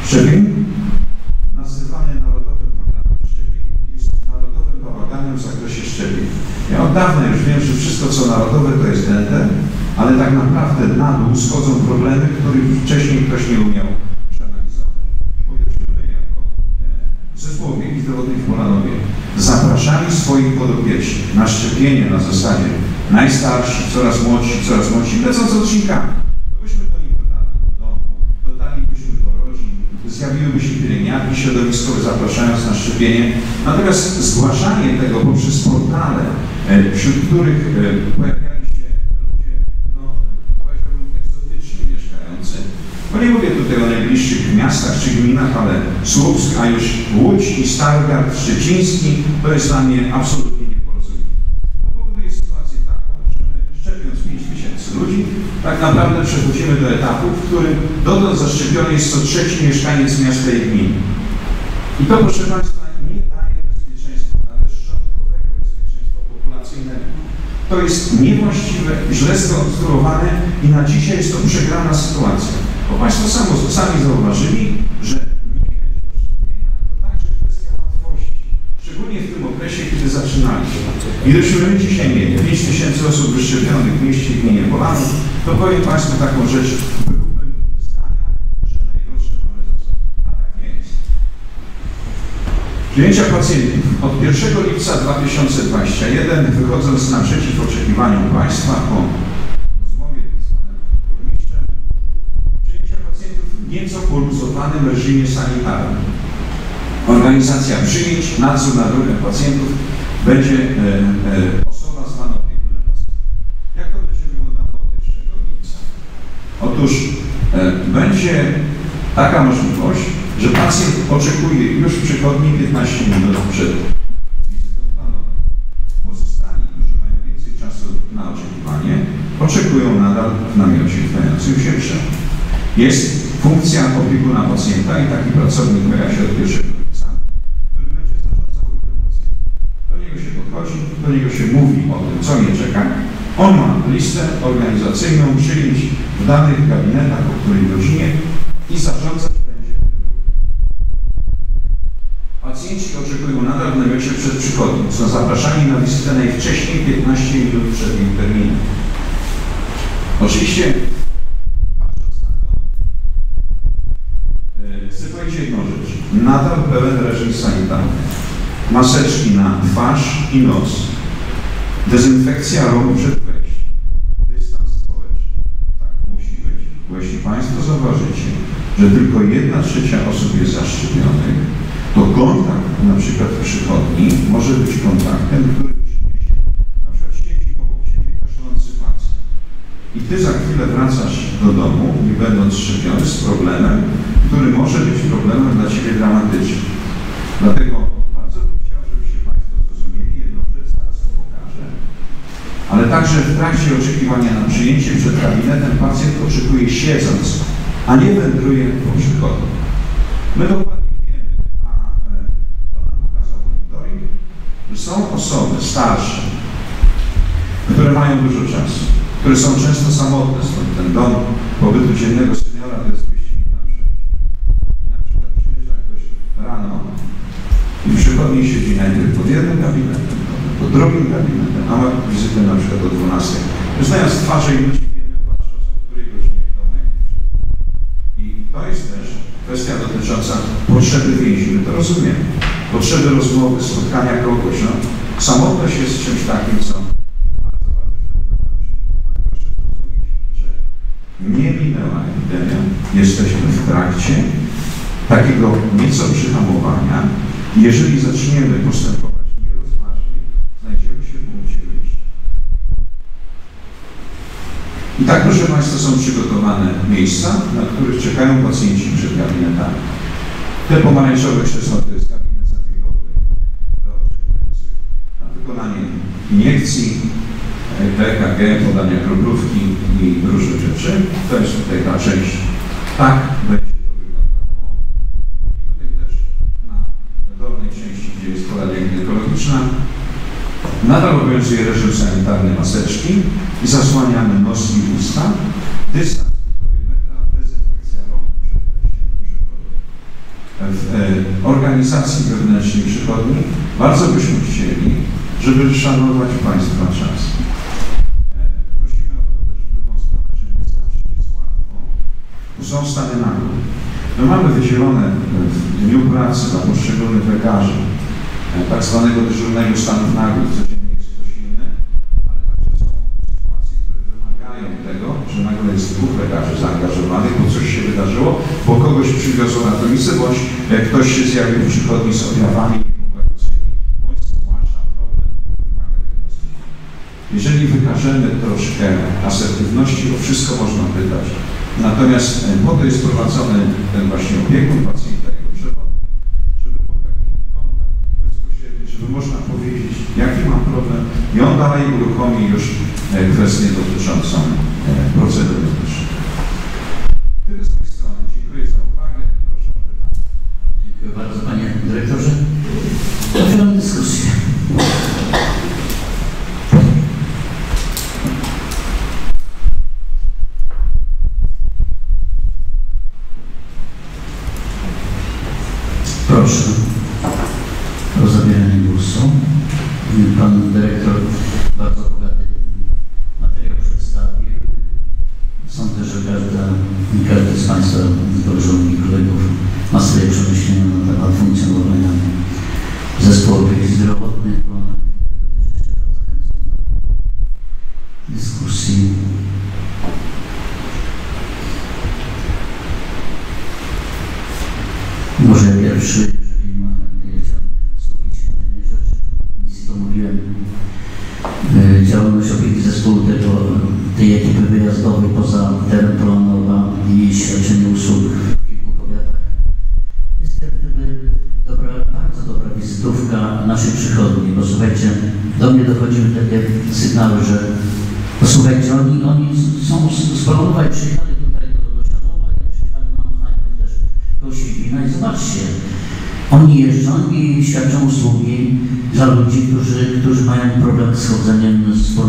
szczepień, nazywany Narodowym Programem Szczepień, jest narodowym bałaganem, za Od dawna już wiem, że wszystko co narodowe to jest dente, ale tak naprawdę na dół schodzą problemy, których wcześniej ktoś nie umiał przeanalizować. Powierzymy jako e, zespołowi i w Polanowie zapraszali swoich podopiecznych na szczepienie na zasadzie najstarsi, coraz młodsi, coraz młodsi, lecąc odcinkami. To byśmy do nich dodali do domu, dodalibyśmy do rodzin, zjawiłyby się pielęgniarki środowiskowe zapraszając na szczepienie. Natomiast zgłaszanie tego poprzez portale, e, wśród których e, pojawiali się ludzie, no powiedziałbym egzotycznie mieszkający, bo nie mówię tutaj o najbliższych miastach czy gminach, ale Słupsk, a już Łódź i Stargard Szczeciński, to jest dla mnie absolutnie nieporozumienie. Powoduje sytuację taką, że my szczepiąc 5 tysięcy ludzi, tak naprawdę przechodzimy do etapu, w którym dotąd zaszczepiony jest co trzeci mieszkaniec miasta i gminy. I to, proszę Państwa, nie daje bezpieczeństwa, nawet szczątkowego bezpieczeństwa populacyjnego. To jest niewłaściwe, źle skonstruowane i na dzisiaj jest to przegrana sytuacja. Bo Państwo samo, sami zauważyli, że. To także kwestia łatwości. Szczególnie w tym okresie, kiedy zaczynaliśmy. Gdybyśmy my dzisiaj mieli 5 tysięcy osób wyszczepionych w mieście i gminie Polanów, to powiem Państwu taką rzecz, byłbym zdania, że najgorsze mamy za sobą. A tak. Przyjęcia pacjentów od 1 lipca 2021 wychodząc naprzeciw oczekiwaniom Państwa po rozmowie z Panem Burmistrzem, przyjęcia pacjentów w nieco poluzowanym reżimie sanitarnym. Organizacja przyjęć, nadzór nad ruchem pacjentów będzie e, e, osoba zwana opiekunem pacjenta. Jak to będzie wyglądało od 1 lipca? Otóż e, będzie taka możliwość, że pacjent oczekuje już w przychodni 15 minut przed wizytą planową. Pozostali, którzy mają więcej czasu na oczekiwanie, oczekują nadal w namiocie trwającym się przed. Jest funkcja opiekuna pacjenta i taki pracownik pojawia się od 1 lipca, który będzie zarządzał ruchem pacjenta. Do niego się podchodzi, do niego się mówi o tym, co mnie czeka. On ma listę organizacyjną przyjęć w danych gabinetach, o której godzinie i zarządzać będzie. Pacjenci oczekują nadal w namiocie przed przychodem. Są zapraszani na wizytę najwcześniej 15 minut przed terminem. Oczywiście, patrząc na to, e, chcę powiedzieć jedną rzecz. Nadal Maseczki na twarz i nos. Dezynfekcja rąk przed wejściem. Dystans społeczny. Tak musi być. Bo jeśli Państwo zauważycie, że tylko jedna trzecia osób jest zaszczepionych, to kontakt na przykład w przychodni może być kontaktem, który przyniesie na przykład siedzi obok Ciebie pacjent. I Ty za chwilę wracasz do domu, nie będąc szczepiony, z problemem, który może być problemem dla Ciebie dramatycznym. Dlatego bardzo bym chciał, żebyście Państwo zrozumieli jedną rzecz, zaraz to pokażę. Ale także w trakcie oczekiwania na przyjęcie przed gabinetem pacjent oczekuje siedząc, a nie wędruje po przychodni. My dokładnie wiemy, a e, to nam pokazał monitoring, że są osoby starsze, które mają dużo czasu, które są często samotne, stąd ten dom pobytu dziennego seniora to jest wyjście na przejść. I na przykład przyjeżdża ktoś rano i w przychodni siedzi najpierw pod jednym gabinetem, pod drugim gabinetem, a ma wizytę na przykład o 12. Już znając twarze i ludzi wiemy, patrząc o której godzinie jakiś I to jest też kwestia dotycząca potrzeby więzi. My to rozumiemy. Potrzeby rozmowy, spotkania kogoś. No. Samotność jest czymś takim, co bardzo, bardzo się proszę zrozumieć, że nie minęła epidemia. Jesteśmy w trakcie takiego nieco przyhamowania. Jeżeli zaczniemy postępować nierozważnie, znajdziemy się w punkcie wyjścia. I tak, proszę Państwa, są przygotowane miejsca, na których czekają pacjenci przed gabinetami. Te pomarańczowe krzesła to jest gabinet zabiegowy do oczekujących na wykonanie iniekcji, EKG, podania kroplówki i różne rzeczy. To jest tutaj ta część. Tak będzie jest poradnia ginekologiczna. Nadal obowiązuje reżim sanitarny maseczki i zasłaniamy nos i usta. Dystans w e, organizacji wewnętrznej przychodni, bardzo byśmy chcieli, żeby szanować Państwa czas. E, prosimy o to też drugą stronę, że nie zawsze jest łatwo. Są stany nagłe. My mamy wydzielone w dniu pracy dla poszczególnych lekarzy tak zwanego dyżurnego stanu nagłych, codziennie jest ktoś inny, ale także są sytuacje, które wymagają tego, że nagle jest dwóch lekarzy zaangażowanych, bo coś się wydarzyło, bo kogoś przywiozło na tonicę, bądź e, ktoś się zjawił w przychodni z objawami Jeżeli wykażemy troszkę asertywności, o wszystko można pytać. Natomiast e, po to jest prowadzony ten właśnie opiekun żeby można powiedzieć, jaki mam problem i on dalej uruchomi już e, kwestię dotyczącą e, procedury. Tyle z mojej strony. Dziękuję za uwagę. Proszę o pytania. Dziękuję bardzo Panie Dyrektorze.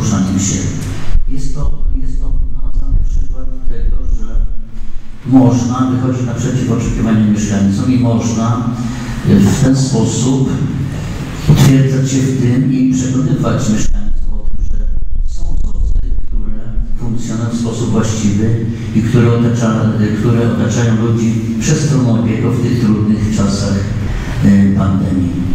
poruszaniem się. Jest to, jest to namacalny przykład tego, że można wychodzić naprzeciw oczekiwaniom mieszkańcom i można e, w ten sposób utwierdzać się w tym i przekonywać mieszkańców o tym, że są osoby, które funkcjonują w sposób właściwy i które, otacza, e, które otaczają ludzi przez stronę opieką w tych trudnych czasach e, pandemii.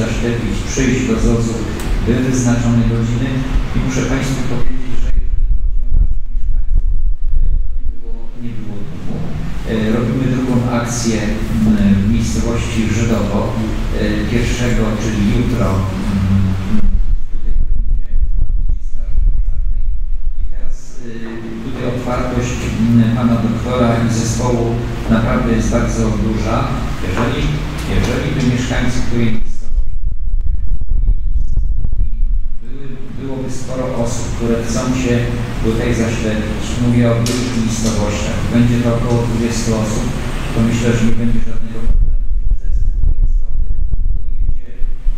Zaszczepić, przyjść do ZOZ-u, były wyznaczone godziny i muszę Państwu powiedzieć, że to nie było, nie było tłumu. E, Robimy drugą akcję m, w miejscowości Żydowo, e, pierwszego, czyli jutro, m, tutaj będzie Straży Pożarnej. I teraz tutaj otwartość m, pana doktora i zespołu naprawdę jest bardzo duża. Jeżeli, jeżeli by mieszkańcy której miejscowości były, byłoby sporo osób, które chcą się tutaj zaszczepić, mówię o dużych miejscowościach, będzie to około 20 osób, to myślę, że nie będzie żadnego problemu,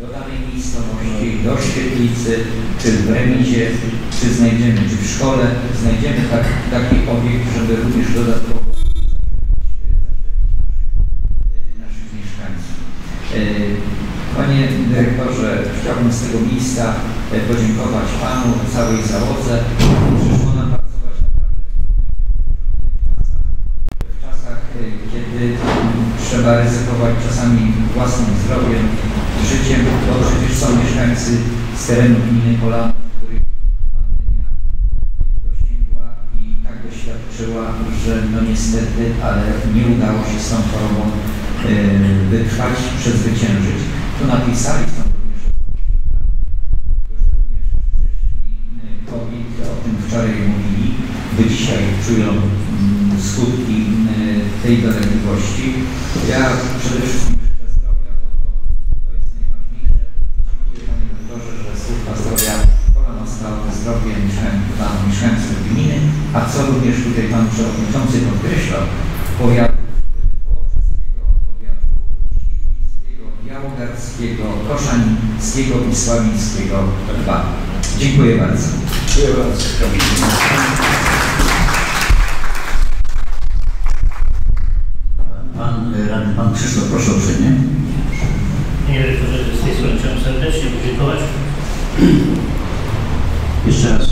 do danej miejscowości, do świetlicy, czy w remizie, czy znajdziemy, czy w szkole, znajdziemy tak, taki obiekt, żeby również dodatkowo naszych mieszkańców. E, Panie dyrektorze, chciałbym z tego miejsca podziękować Panu, całej załodze. Przyszło nam pracować naprawdę w czasach, kiedy trzeba ryzykować czasami własnym zdrowiem, życiem, bo przecież są mieszkańcy z terenu gminy Polanów, których dosięgła i tak doświadczyła, że no niestety, ale nie udało się z tą chorobą e, wytrwać, przezwyciężyć. Tu są dzisiaj czują skutki e, tej dolegliwości. Ja przede wszystkim życzę zdrowia, bo to, to jest najważniejsze. Dziękuję Panie Doktorze, że służba zdrowia o to zdrowie dla mieszkańców gminy, a co również tutaj Pan Przewodniczący podkreślał, powiatu Białogardzkiego, Koszalińskiego i Sławińskiego dba. Dziękuję bardzo. Dziękuję bardzo. Pan e, radny, pan Krzysztof, proszę uprzejmie. Panie dyrektorze, z tej strony chciałem serdecznie podziękować. Jeszcze raz,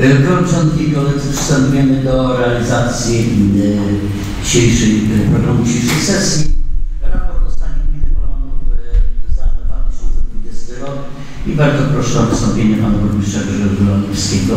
E, Gorączonki Violet przystępujemy do realizacji e, dzisiejszej, e, programu dzisiejszej sesji. Raport o stanie gminy Polonów za 2020 rok i bardzo proszę o wystąpienie pana burmistrza Grzegorza Oliwskiego.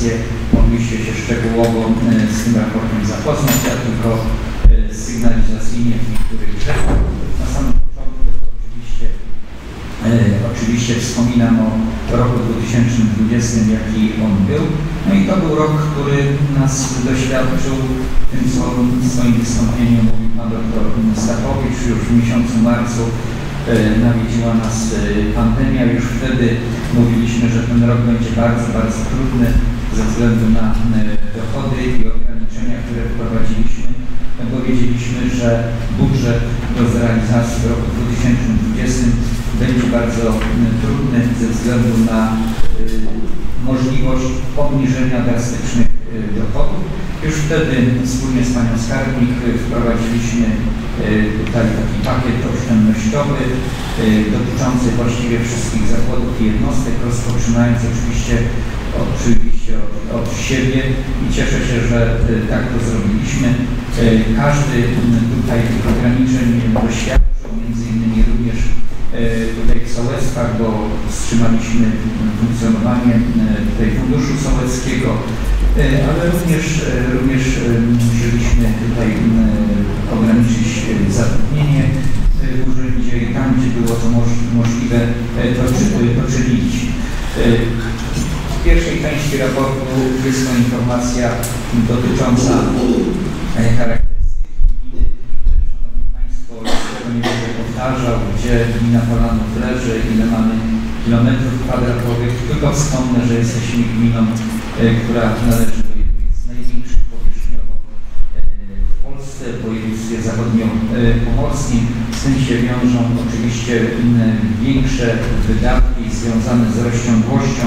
sesję. Mogliście się szczegółowo e, z tym raportem zapoznać. Ja tylko e, sygnalizacyjnie w niektórych rzeczach. Na samym początku to oczywiście, e, oczywiście wspominam o roku 2020, jaki on był. No i to był rok, który nas doświadczył tym, co w swoim wystąpieniu mówił pan doktor Stachowicz już w miesiącu marcu e, nawiedziła nas pandemia. Już wtedy mówiliśmy, że ten rok będzie bardzo, bardzo trudny ze względu na e, dochody i ograniczenia, które wprowadziliśmy, powiedzieliśmy, że budżet do zrealizacji w roku 2020 będzie bardzo trudny ze względu na e, możliwość obniżenia drastycznych e, dochodów. Już wtedy wspólnie z panią skarbnik wprowadziliśmy tutaj taki pakiet oszczędnościowy dotyczący właściwie wszystkich zakładów i jednostek, rozpoczynając oczywiście, oczywiście od, siebie i cieszę się, że e, tak to zrobiliśmy. Każdy tutaj ograniczeń doświadczył, między innymi również tutaj w Sołeckach, bo wstrzymaliśmy funkcjonowanie tutaj Funduszu Sołeckiego, ale również, również musieliśmy tutaj ograniczyć zatrudnienie w urzędzie tam, gdzie było to możliwe, to, to czynić. W pierwszej części raportu jest to informacja dotycząca charakterystyki gminy. Szanowni Państwo, tego nie będę powtarzał, gdzie gmina Polanów leży, ile mamy kilometrów kwadratowych, tylko wspomnę, że jesteśmy gminą E, która należy do jednej z największych powierzchniowo e, w Polsce, w województwie zachodniopomorskim. Z tym się wiążą oczywiście większe wydatki związane z rozciągłością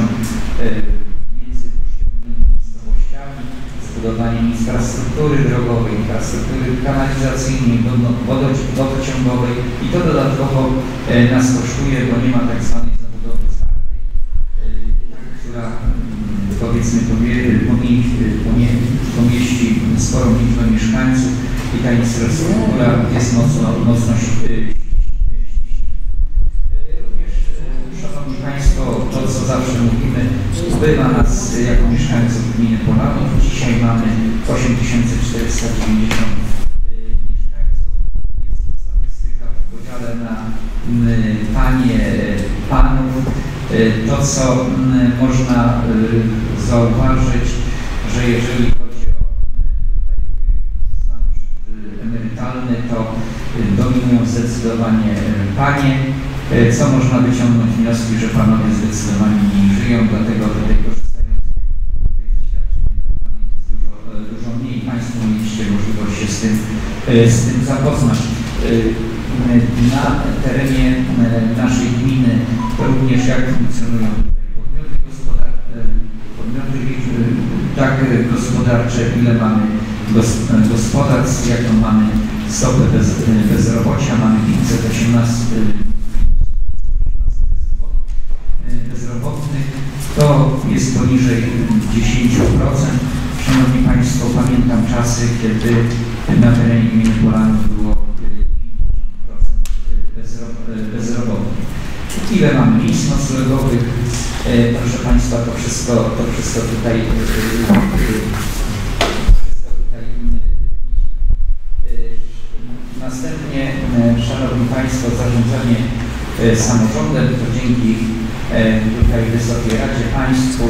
tutaj Wysokiej Radzie Państwu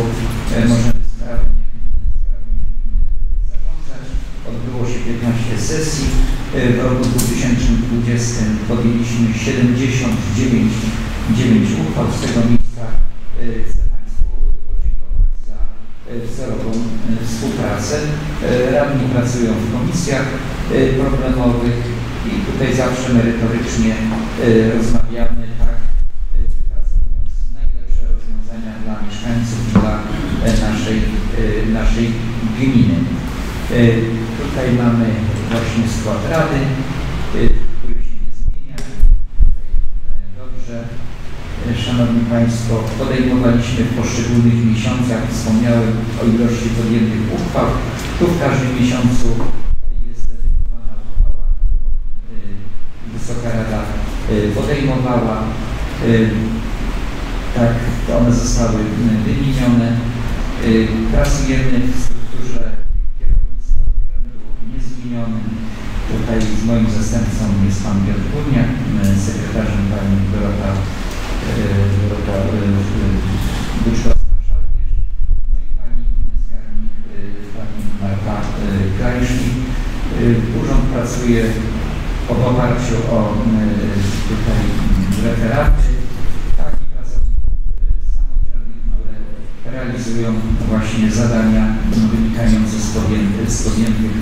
możemy sprawnie, sprawnie zarządzać. Odbyło się 15 sesji. W roku 2020 podjęliśmy 79 9 uchwał, z tego miejsca chcę Państwu podziękować za wzorową współpracę. Radni pracują w komisjach problemowych i tutaj zawsze merytorycznie rozmawiamy, tak, wypracując najlepsze rozwiązania dla mieszkańców, dla naszej, naszej gminy. Tutaj mamy właśnie skład rady, który się nie zmienia. Dobrze. Szanowni Państwo, podejmowaliśmy w poszczególnych miesiącach, wspomniałem o ilości podjętych uchwał. Tu w każdym miesiącu jest dedykowana uchwała, y, Wysoka Rada y, podejmowała. Y, tak, one zostały wymienione. Pracujemy w Tutaj z moim zastępcą jest Pan Piotr Górniak, sekretarzem Pani Dorota Dorota Buczkowska-Szalbierz, no i pani skarbnik, pani Marta Krajsznik. Urząd pracuje w oparciu o tutaj referaty, tak i pracowników samodzielnych, które realizują właśnie zadania wynikające z podjętych, z podjętych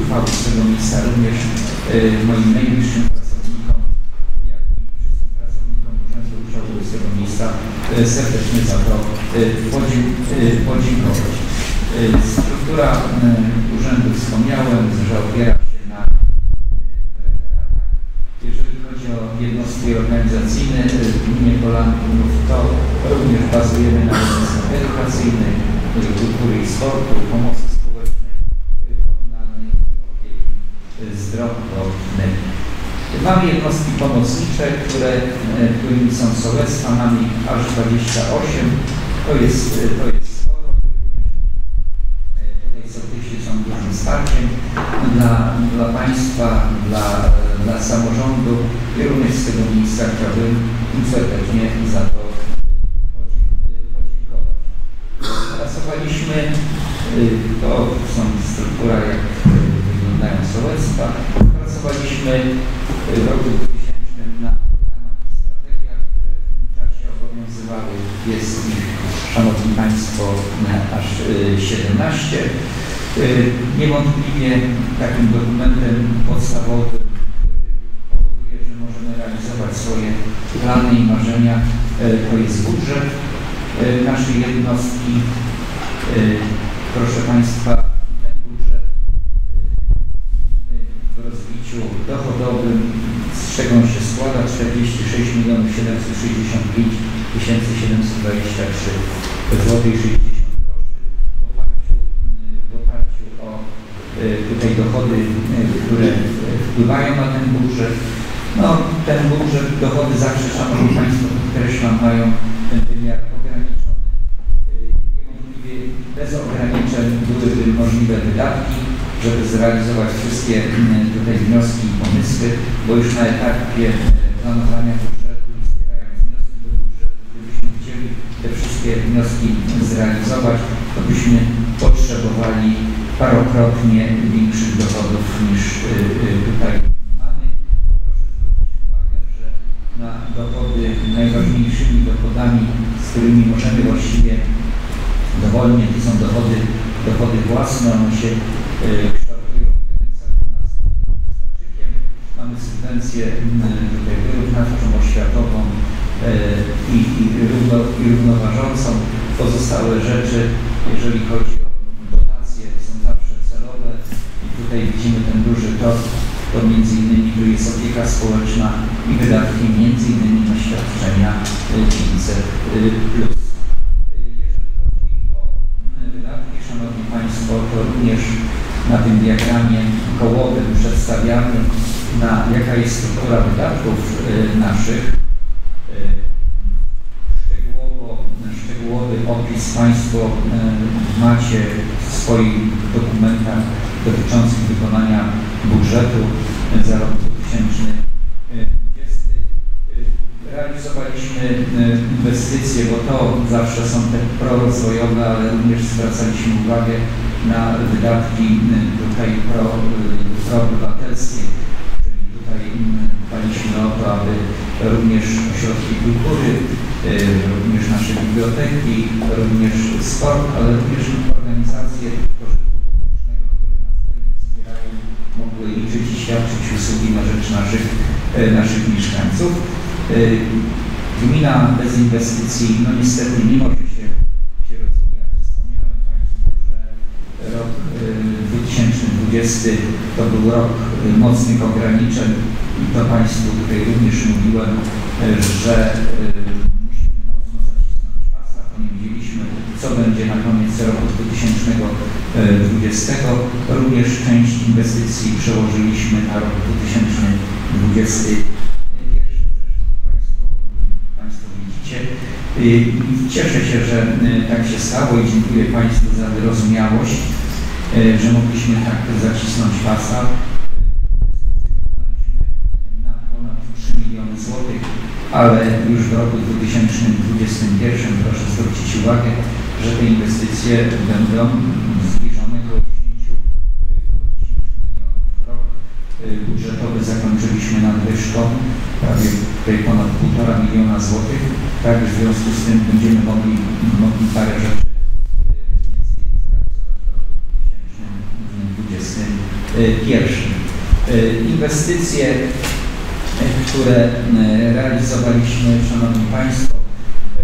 uchwał z tego miejsca również moim najbliższym z tego miejsca serdecznie za to podziękować. Struktura urzędu wspomniałem, że opiera się na referatach. Jeżeli chodzi o jednostki organizacyjne gminie Polanków, to również bazujemy na jednostkach edukacyjnej, kultury i sportu, pomocy społecznej, komunalnej zdrowotnej. Mamy jednostki pomocnicze, które, którymi są sołectwa, mamy ich aż 28. To jest, to jest sporo. Tutaj sołtysi są dużym wsparciem dla, dla państwa, dla, dla samorządu i również z tego miejsca chciałbym im serdecznie za to podziękować. Pracowaliśmy, to są struktura, jak sołectwa. Pracowaliśmy w roku 2000 na programach i strategiach, które w tym czasie obowiązywały. Jest ich, Szanowni Państwo, aż 17. Niewątpliwie takim dokumentem podstawowym, który powoduje, że możemy realizować swoje plany i marzenia, to jest budżet naszej jednostki. Proszę Państwa, ten budżet w rozbiciu dochodowym, z czego się składa 46 milionów 765 723 zł 60 groszy w oparciu, w oparciu o tutaj dochody, które wpływają na ten budżet. No, ten budżet, dochody zawsze, Szanowni Państwo, podkreślam, mają ten wymiar ograniczony. Niewątpliwie bez ograniczeń byłyby możliwe wydatki, żeby zrealizować wszystkie tutaj wnioski i pomysły, bo już na etapie planowania budżetu i zbierając wnioski do budżetu, gdybyśmy chcieli te wszystkie wnioski zrealizować, to byśmy potrzebowali parokrotnie większych dochodów niż tutaj mamy. Proszę zwrócić uwagę, że na dochody, najważniejszymi dochodami, z którymi możemy właściwie dowolnie, to są dochody, dochody własne, one się kształtują w Mamy subwencję tutaj wyrównawczą, oświatową i, i, równo, i równoważącą. Pozostałe rzeczy, jeżeli chodzi o dotacje, są zawsze celowe. I tutaj widzimy ten duży tok, to innymi tu jest opieka społeczna i wydatki innymi na świadczenia 500 Szanowni Państwo, to również na tym diagramie kołowym przedstawiamy, na, jaka jest struktura wydatków y, naszych. Y, szczegółowo, szczegółowy opis Państwo y, macie w swoich dokumentach dotyczących wykonania budżetu za rok 2020. Realizowaliśmy inwestycje, bo to zawsze są te prorozwojowe, ale również zwracaliśmy uwagę na wydatki tutaj pro, proobywatelskie, czyli tutaj dbaliśmy o to, aby również ośrodki kultury, również nasze biblioteki, również sport, ale również organizacje pożytku publicznego, które nas wspierają, mogły liczyć i świadczyć usługi na rzecz naszych, naszych mieszkańców. Gmina bez inwestycji, no niestety nie może się, się rozwijać. Wspomniałem Państwu, że rok 2020 to był rok mocnych ograniczeń i to Państwu tutaj również mówiłem, że musimy mocno zacisnąć pasa, to nie wiedzieliśmy, co będzie na koniec roku 2020. Również część inwestycji przełożyliśmy na rok 2021. Cieszę się, że tak się stało i dziękuję Państwu za wyrozumiałość, że mogliśmy tak zacisnąć pasa. Na ponad 3 miliony złotych, ale już w roku 2021 proszę zwrócić uwagę, że te inwestycje będą zbliżone do 10, milionów. Rok budżetowy zakończyliśmy nadwyżką prawie tutaj ponad 1,5 miliona złotych. Tak, w związku z tym będziemy mogli, mogli parę rzeczy pierwszym. Inwestycje, które realizowaliśmy, Szanowni Państwo, to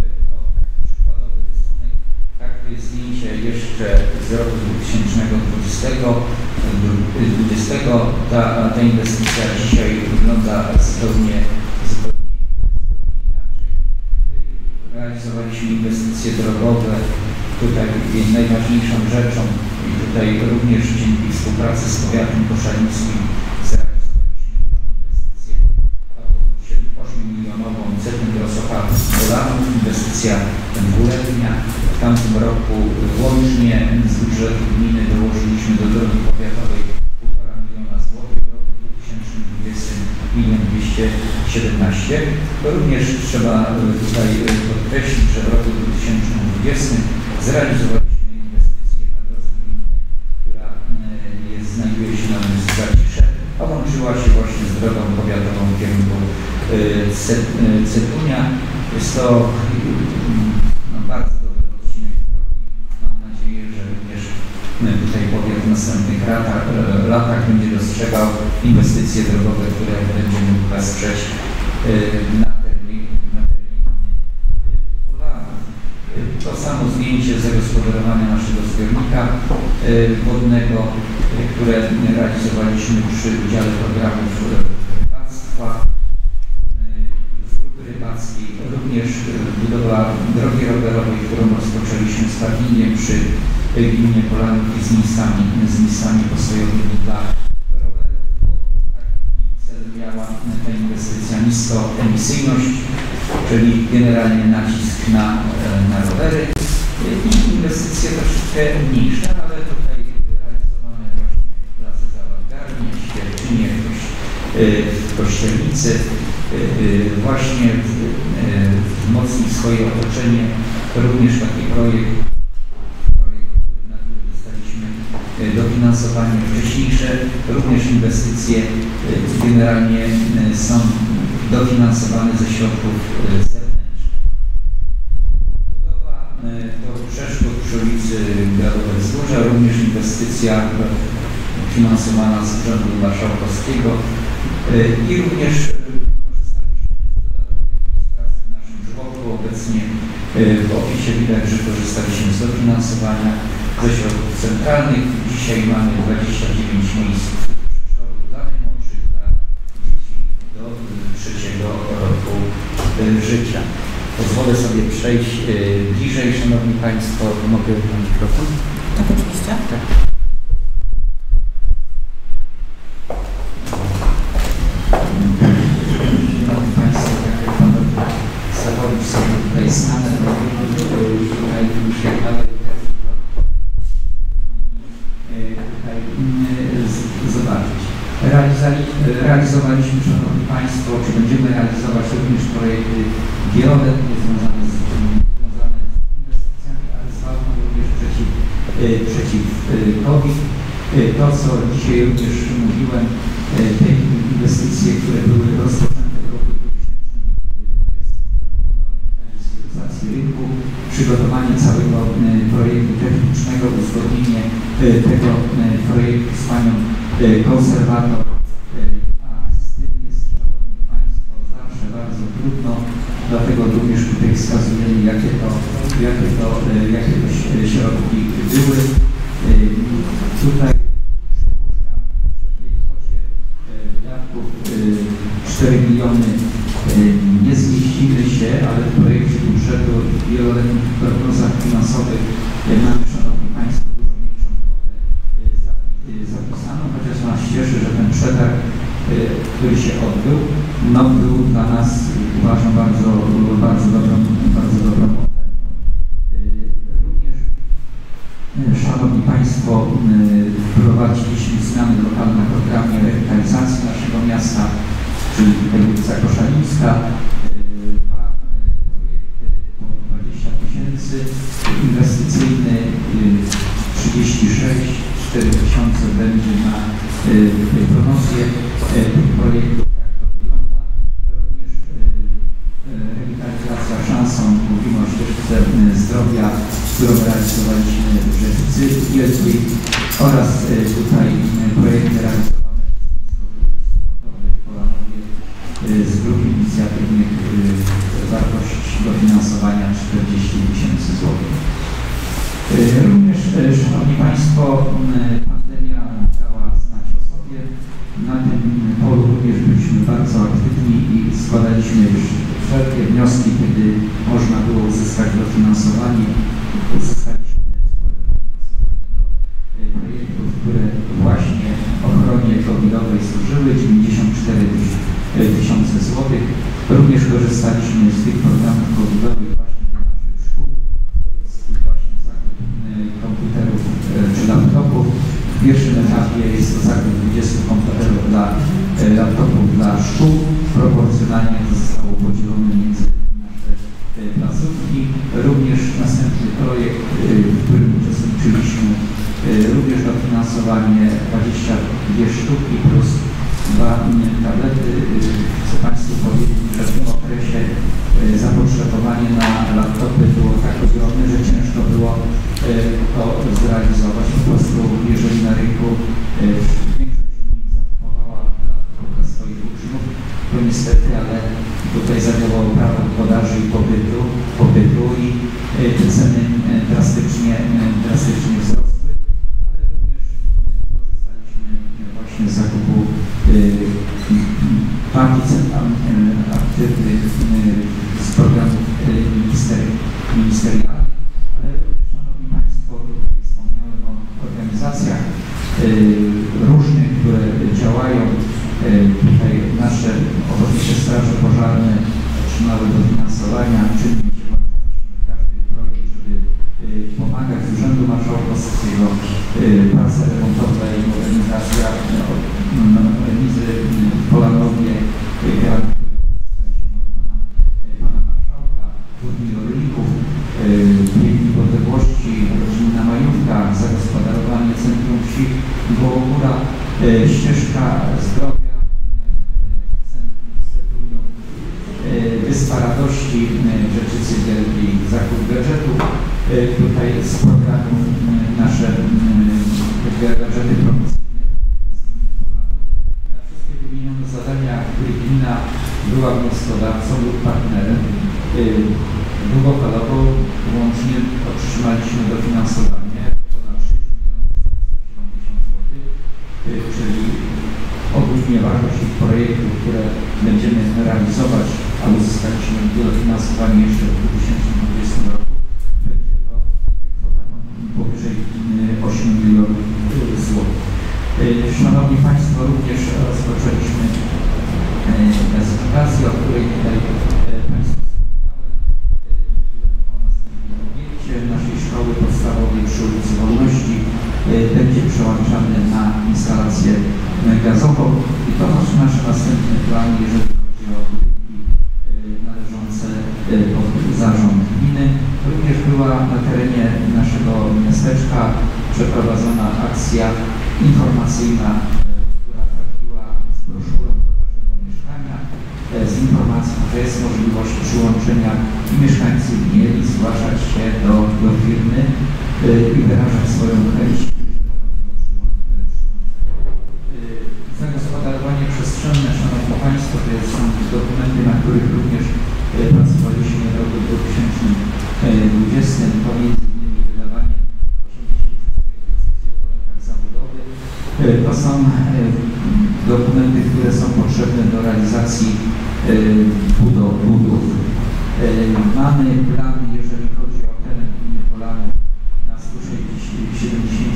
przykładowy rysunek, tak to jest zdjęcie jeszcze z roku 2020 20, ta, ta inwestycja dzisiaj wygląda zupełnie Realizowaliśmy inwestycje drogowe. Tutaj najważniejszą rzeczą i tutaj również dzięki współpracy z powiatem koszalińskim zrealizowaliśmy inwestycję około 8-milionową Centrum Rosocha Polanów, inwestycja dwuletnia. W tamtym roku łącznie z budżetu gminy dołożyliśmy do drogi powiatowej 1,5 miliona złotych, w roku 2020 milion 217. To również trzeba tutaj podkreślić, że w roku 2020 zrealizowaliśmy inwestycję na drodze gminnej, która jest, znajduje się na Zacisze, a łączyła się właśnie z drogą powiatową w kierunku Cetunia. Jest to latach, latach będzie dostrzegał inwestycje drogowe, które będzie mógł wesprzeć na terenie na terenie Polanów. To samo zdjęcie zagospodarowania naszego zbiornika wodnego, które realizowaliśmy przy udziale programów rybactwa rybackiej, również budowa drogi rowerowej, którą rozpoczęliśmy parkingiem przy gminie Polanów i z miejscami, z miejscami postojowymi dla rowerów. Taki cel miała ta inwestycja niskoemisyjność, czyli generalnie nacisk na, na rowery i inwestycje troszeczkę mniejsze, ale tutaj realizowane właśnie w Placu Zawargarni, Świerczynie, w Kościelnicy, właśnie wzmocnić swoje otoczenie. Również taki projekt, projekt na który dostaliśmy dofinansowanie wcześniejsze, również inwestycje generalnie są dofinansowane ze środków zewnętrznych. Budowa to przeszkód przy ulicy Wzgórza, również inwestycja finansowana z Urzędu Marszałkowskiego i również obecnie w opisie widać, że korzystaliśmy z dofinansowania ze środków centralnych. Dzisiaj mamy 29 miejsc przedszkolu dla najmłodszych, dla dzieci do trzeciego roku życia. Pozwolę sobie przejść bliżej, Szanowni Państwo, mogę na mikrofon? Tak, oczywiście. Tak. Szanowni Państwo, tak jak Pan Stachowicz sobie tutaj realizowaliśmy, Szanowni Państwo, czy będziemy realizować również projekty wieloletnie związane z, związane z inwestycjami, ale z walką również przeciw, przeciw COVID. To, co dzisiaj również mówiłem, te inwestycje, które były rozpoczęte w roku 2020 rynku, przygotowanie całego projektu technicznego, uzgodnienie tego projektu z panią konserwator, a z tym jest, Szanowni Państwo, zawsze bardzo trudno, dlatego również tutaj wskazujemy, jakie to, jakie to, jakie to środki były. Tutaj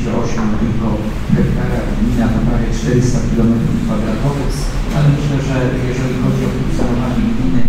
do hektara gmina to prawie 400 km kwadratowych, ale myślę, że jeżeli chodzi o funkcjonowanie gminy,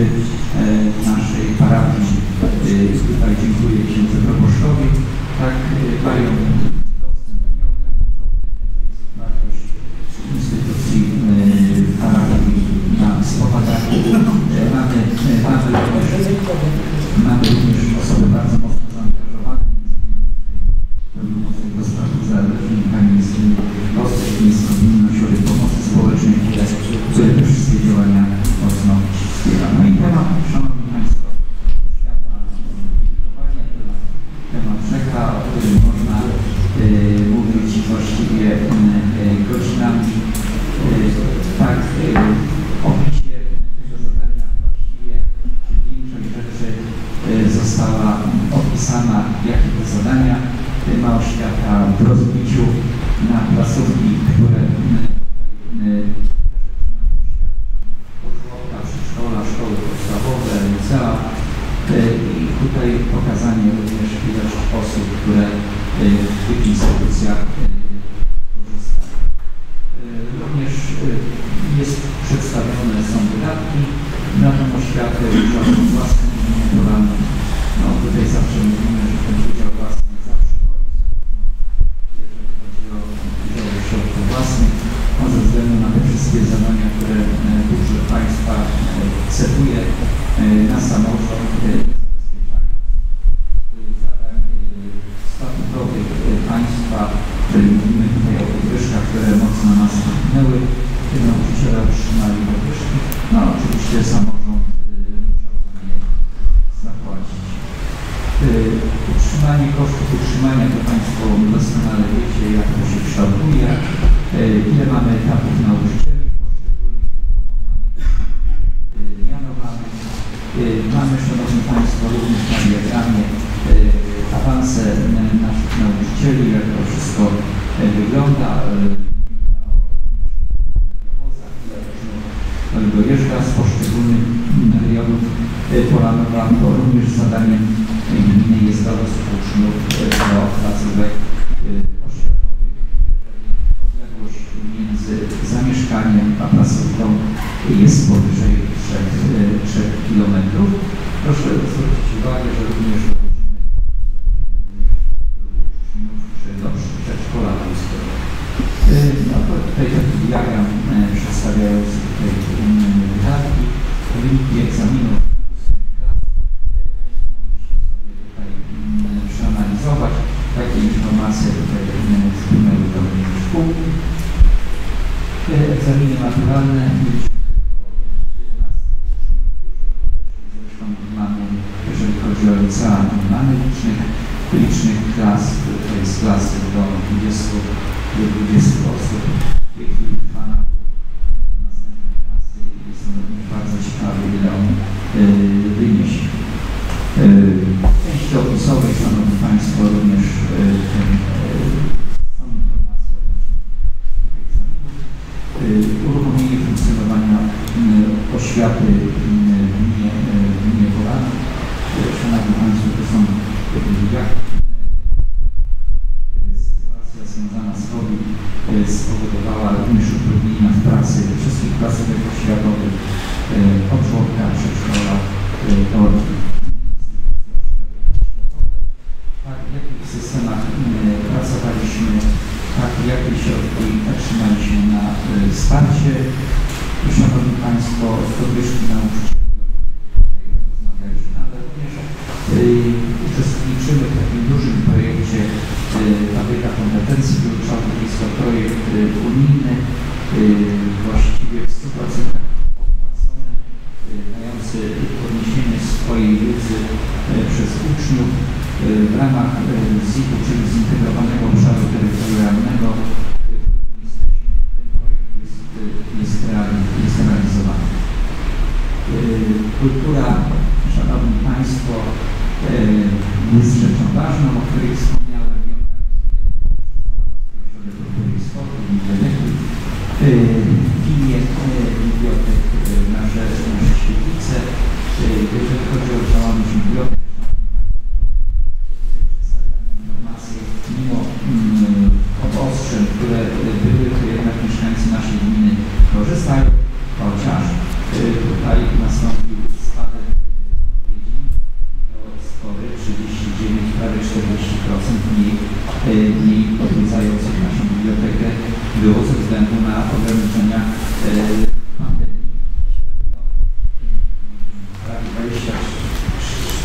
e, naszej parafii. E, tutaj dziękuję księdze proboszczowi. Tak e, mają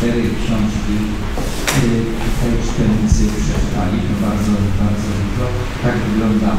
cztery książki y, w tej czytelnicy przeczytali. To bardzo, bardzo dużo. Tak wygląda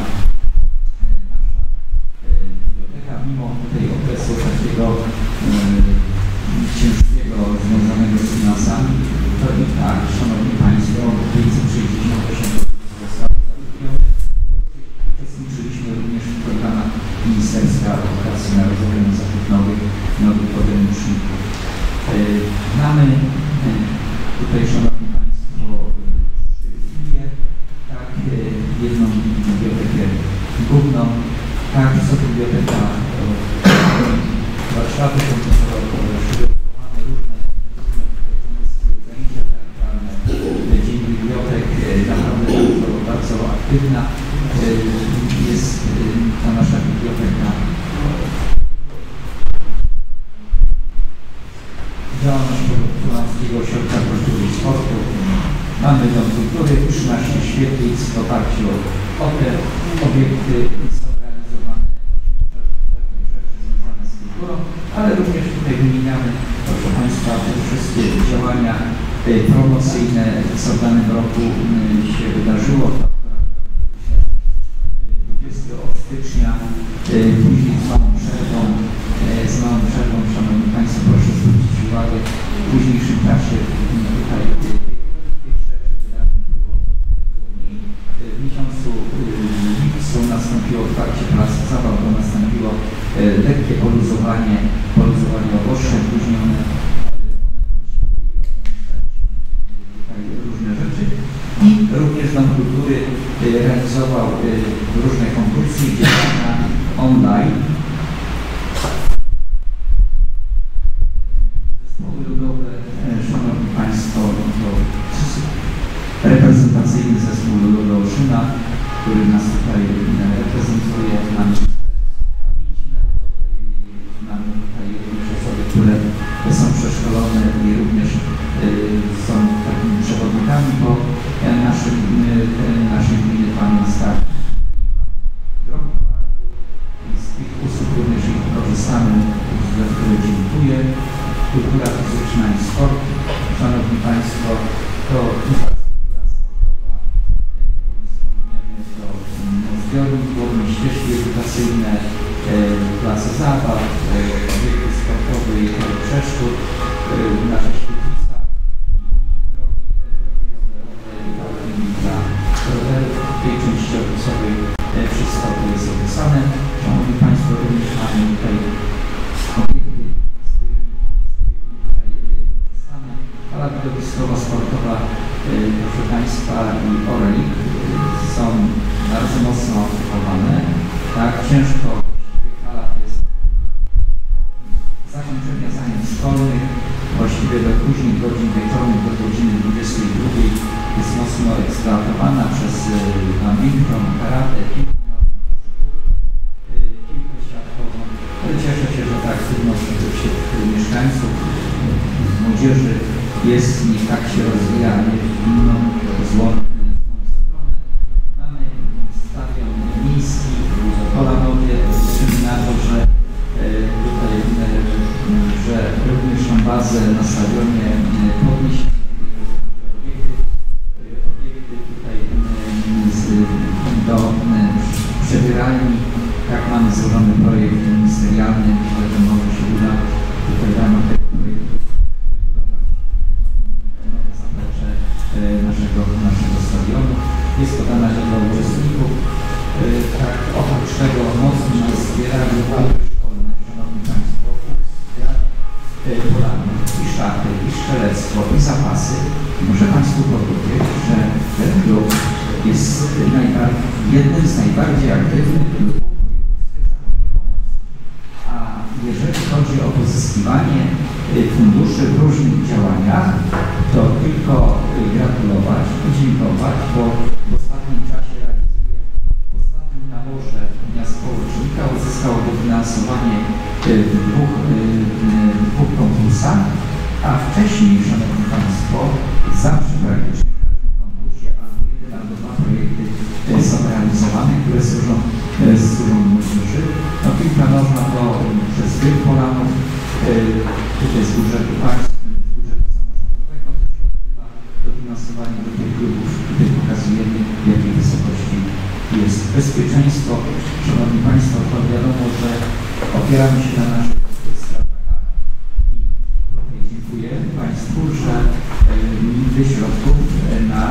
ze środków e, na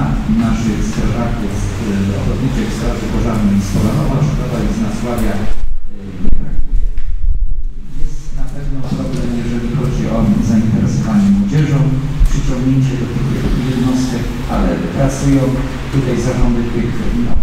naszych strażach jest e, ochotniczych straży pożarnej z Polanowa, szkoda i z Nasławia. Jest na pewno problem, jeżeli chodzi o zainteresowanie młodzieżą, przyciągnięcie do tych jednostek, ale pracują tutaj zarządy tych no,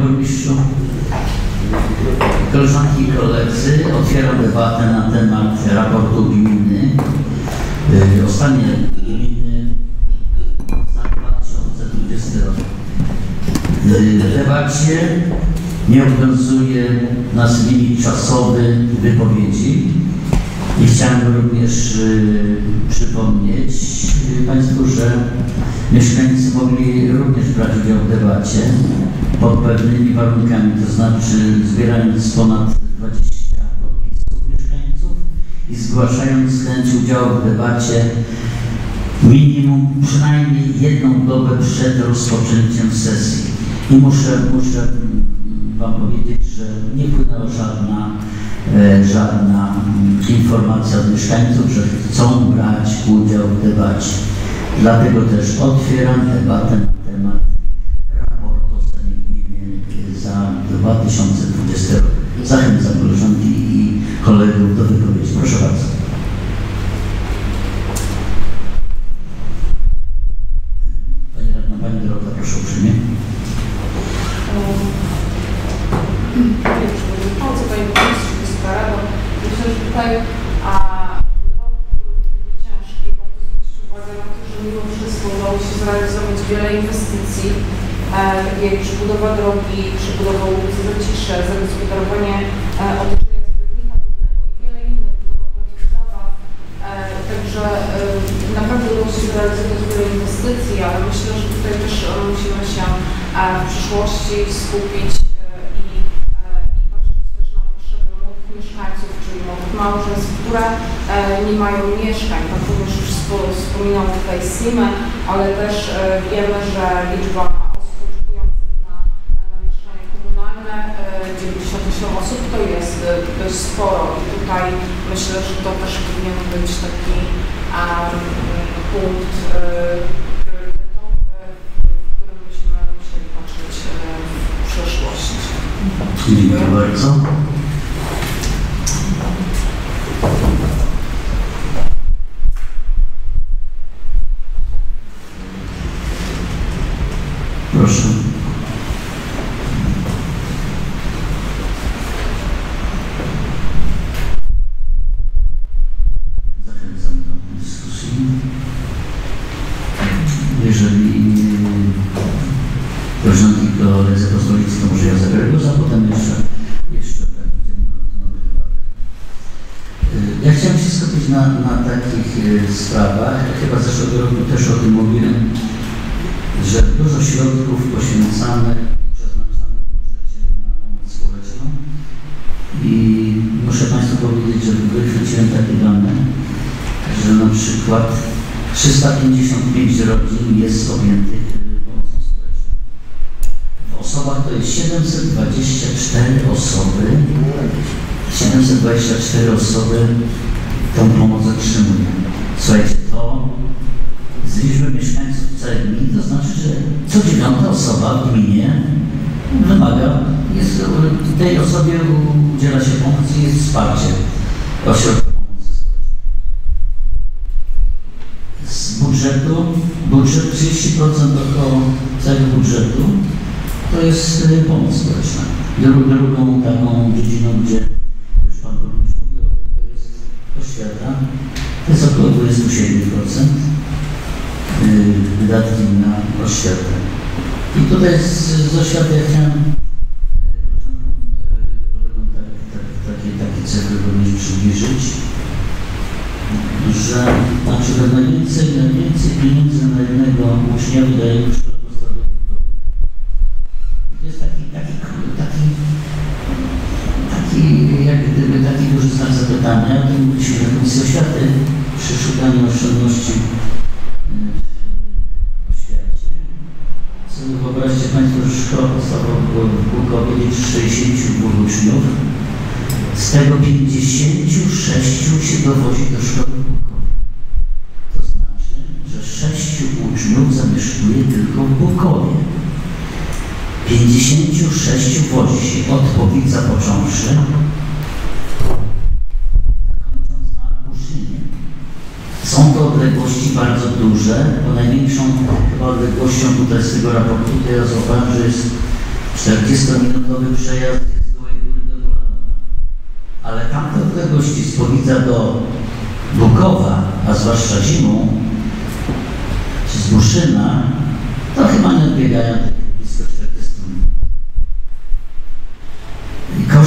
Burmistrzu. Koleżanki i koledzy, otwieram debatę na temat raportu gminy. Y, ostatnie gminy za 2020 rok. Y, w debacie nie obowiązuje nas limit czasowy wypowiedzi. I chciałem również y, przypomnieć Państwu, że mieszkańcy mogli również brać udział w debacie pod pewnymi warunkami, to znaczy zbierając ponad 20 podpisów mieszkańców i zgłaszając chęć udziału w debacie minimum przynajmniej jedną dobę przed rozpoczęciem sesji. I muszę, muszę Wam powiedzieć, że nie płynęła żadna, e, żadna informacja od mieszkańców, że chcą brać udział w debacie. Dlatego też otwieram debatę na temat 2020 roku. Zachęcam koleżanki i kolegów do wypowiedzi.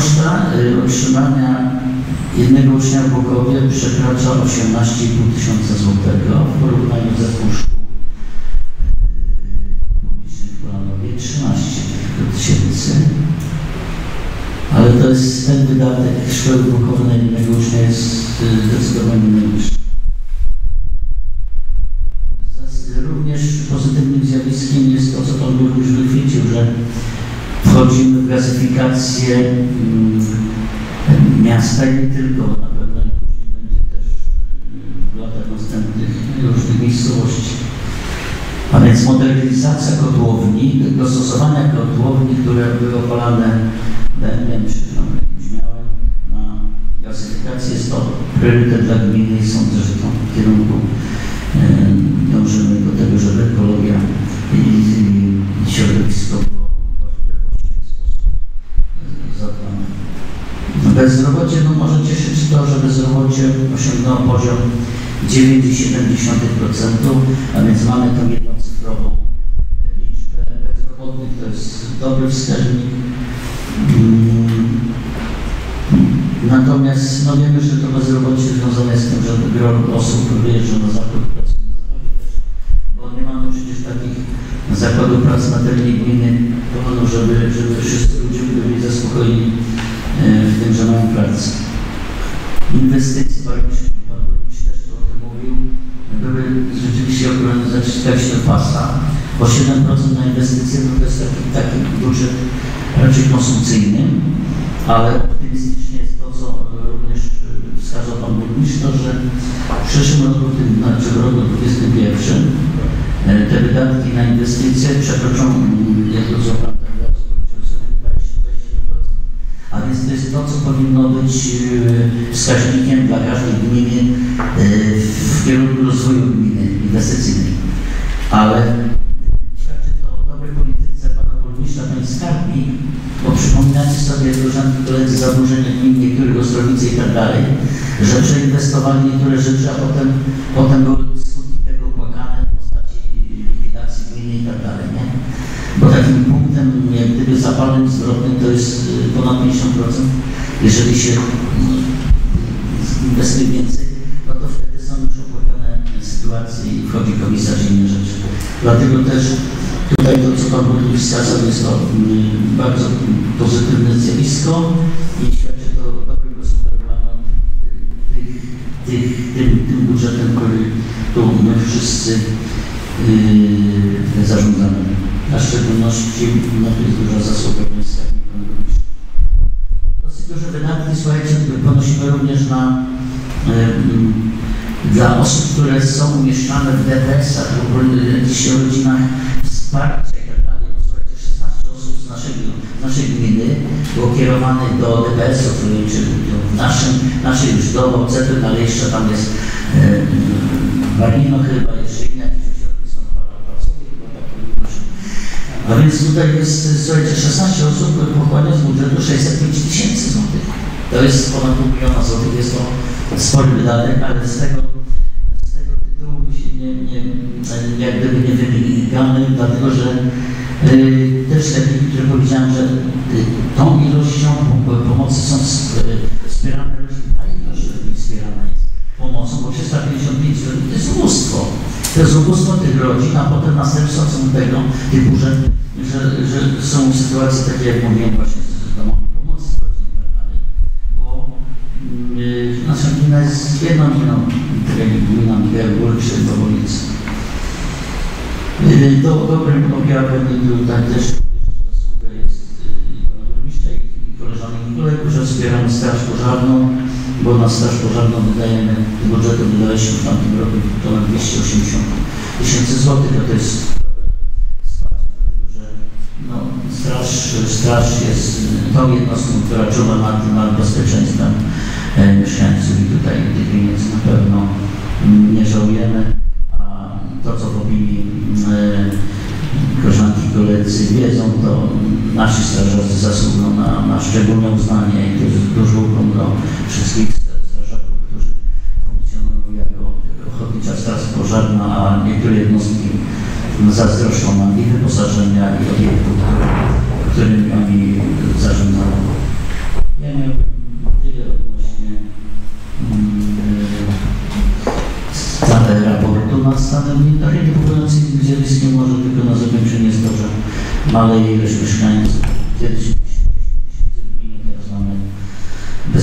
koszta utrzymania y, jednego ucznia w Bogowie przekracza 18,5 tysiąca złotego w porównaniu z zespół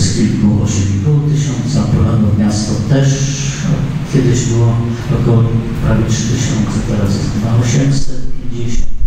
z kilku, 8,5 tysiąca, Polano miasto też kiedyś było około prawie 3 tysiące, teraz jest na 850.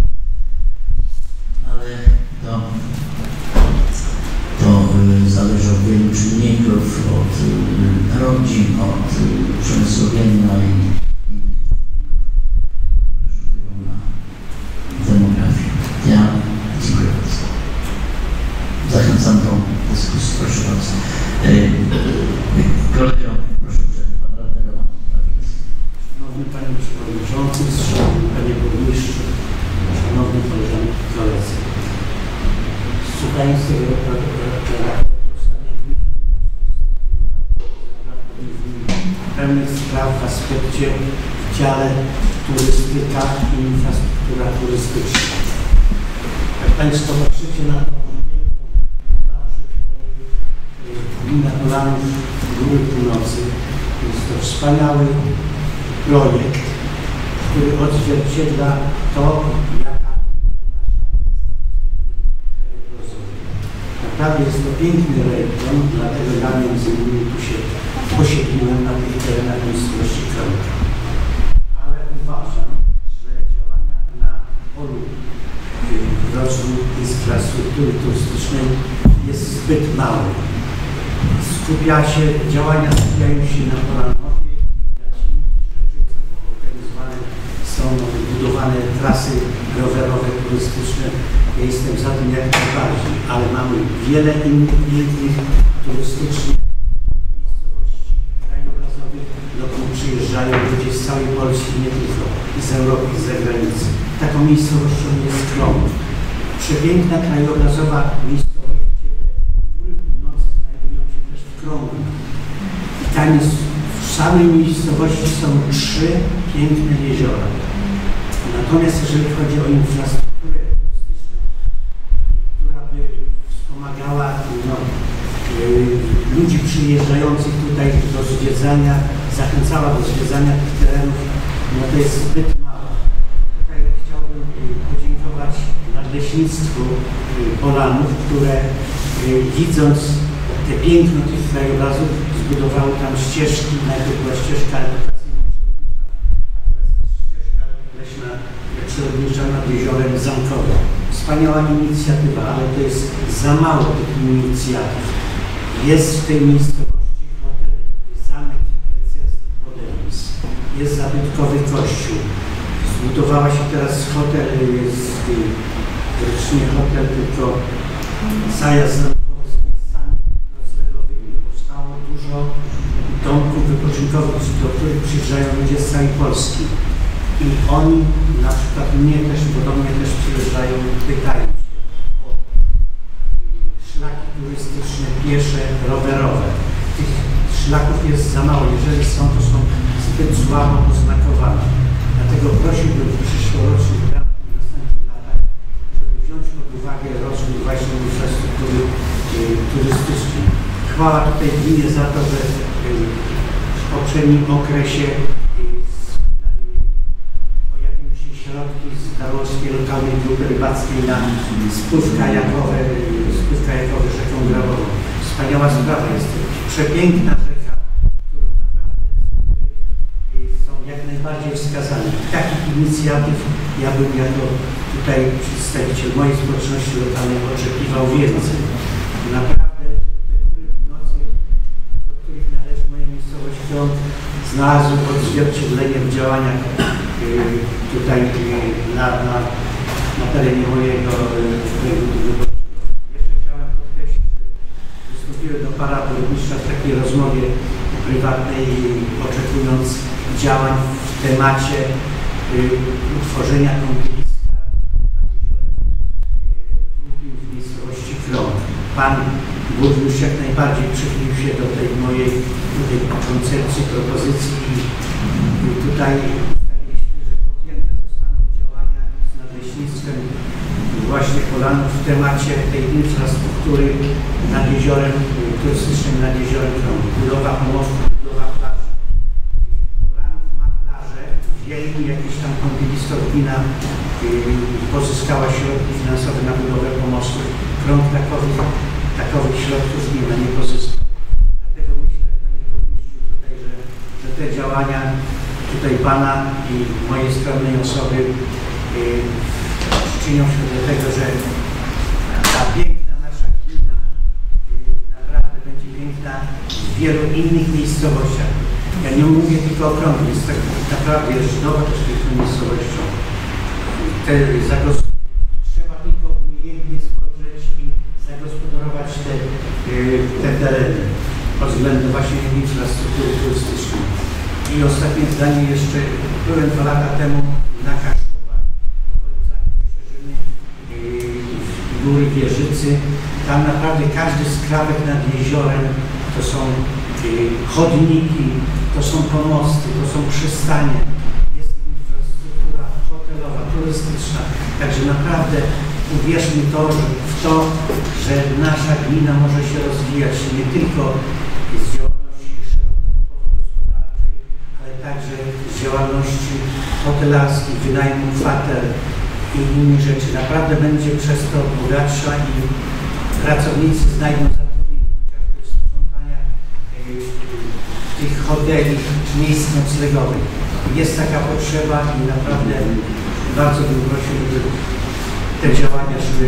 w wielu innych miejscowościach. Ja nie mówię tylko o Krągu, jest tak naprawdę już nowoczesną miejscowością. Te zagos- trzeba tylko umiejętnie spojrzeć i zagospodarować te, y, te tereny pod względem właśnie infrastruktury turystycznej. I ostatnie zdanie jeszcze, byłem dwa lata temu na Kaszubach, w y, Góry Wieżycy. Tam naprawdę każdy skrawek nad jeziorem to są y, chodniki, to są pomosty, to są przystanie, jest infrastruktura hotelowa, turystyczna. Także naprawdę uwierzmy to, że w to, że nasza gmina może się rozwijać nie tylko z działalności gospodarczej, ale także z działalności hotelarskiej, wynajmu kwater i innych rzeczy. Naprawdę będzie przez to bogatsza i pracownicy znajdą hoteli, miejsc noclegowych. Jest taka potrzeba i naprawdę bardzo bym prosił, żeby te działania szły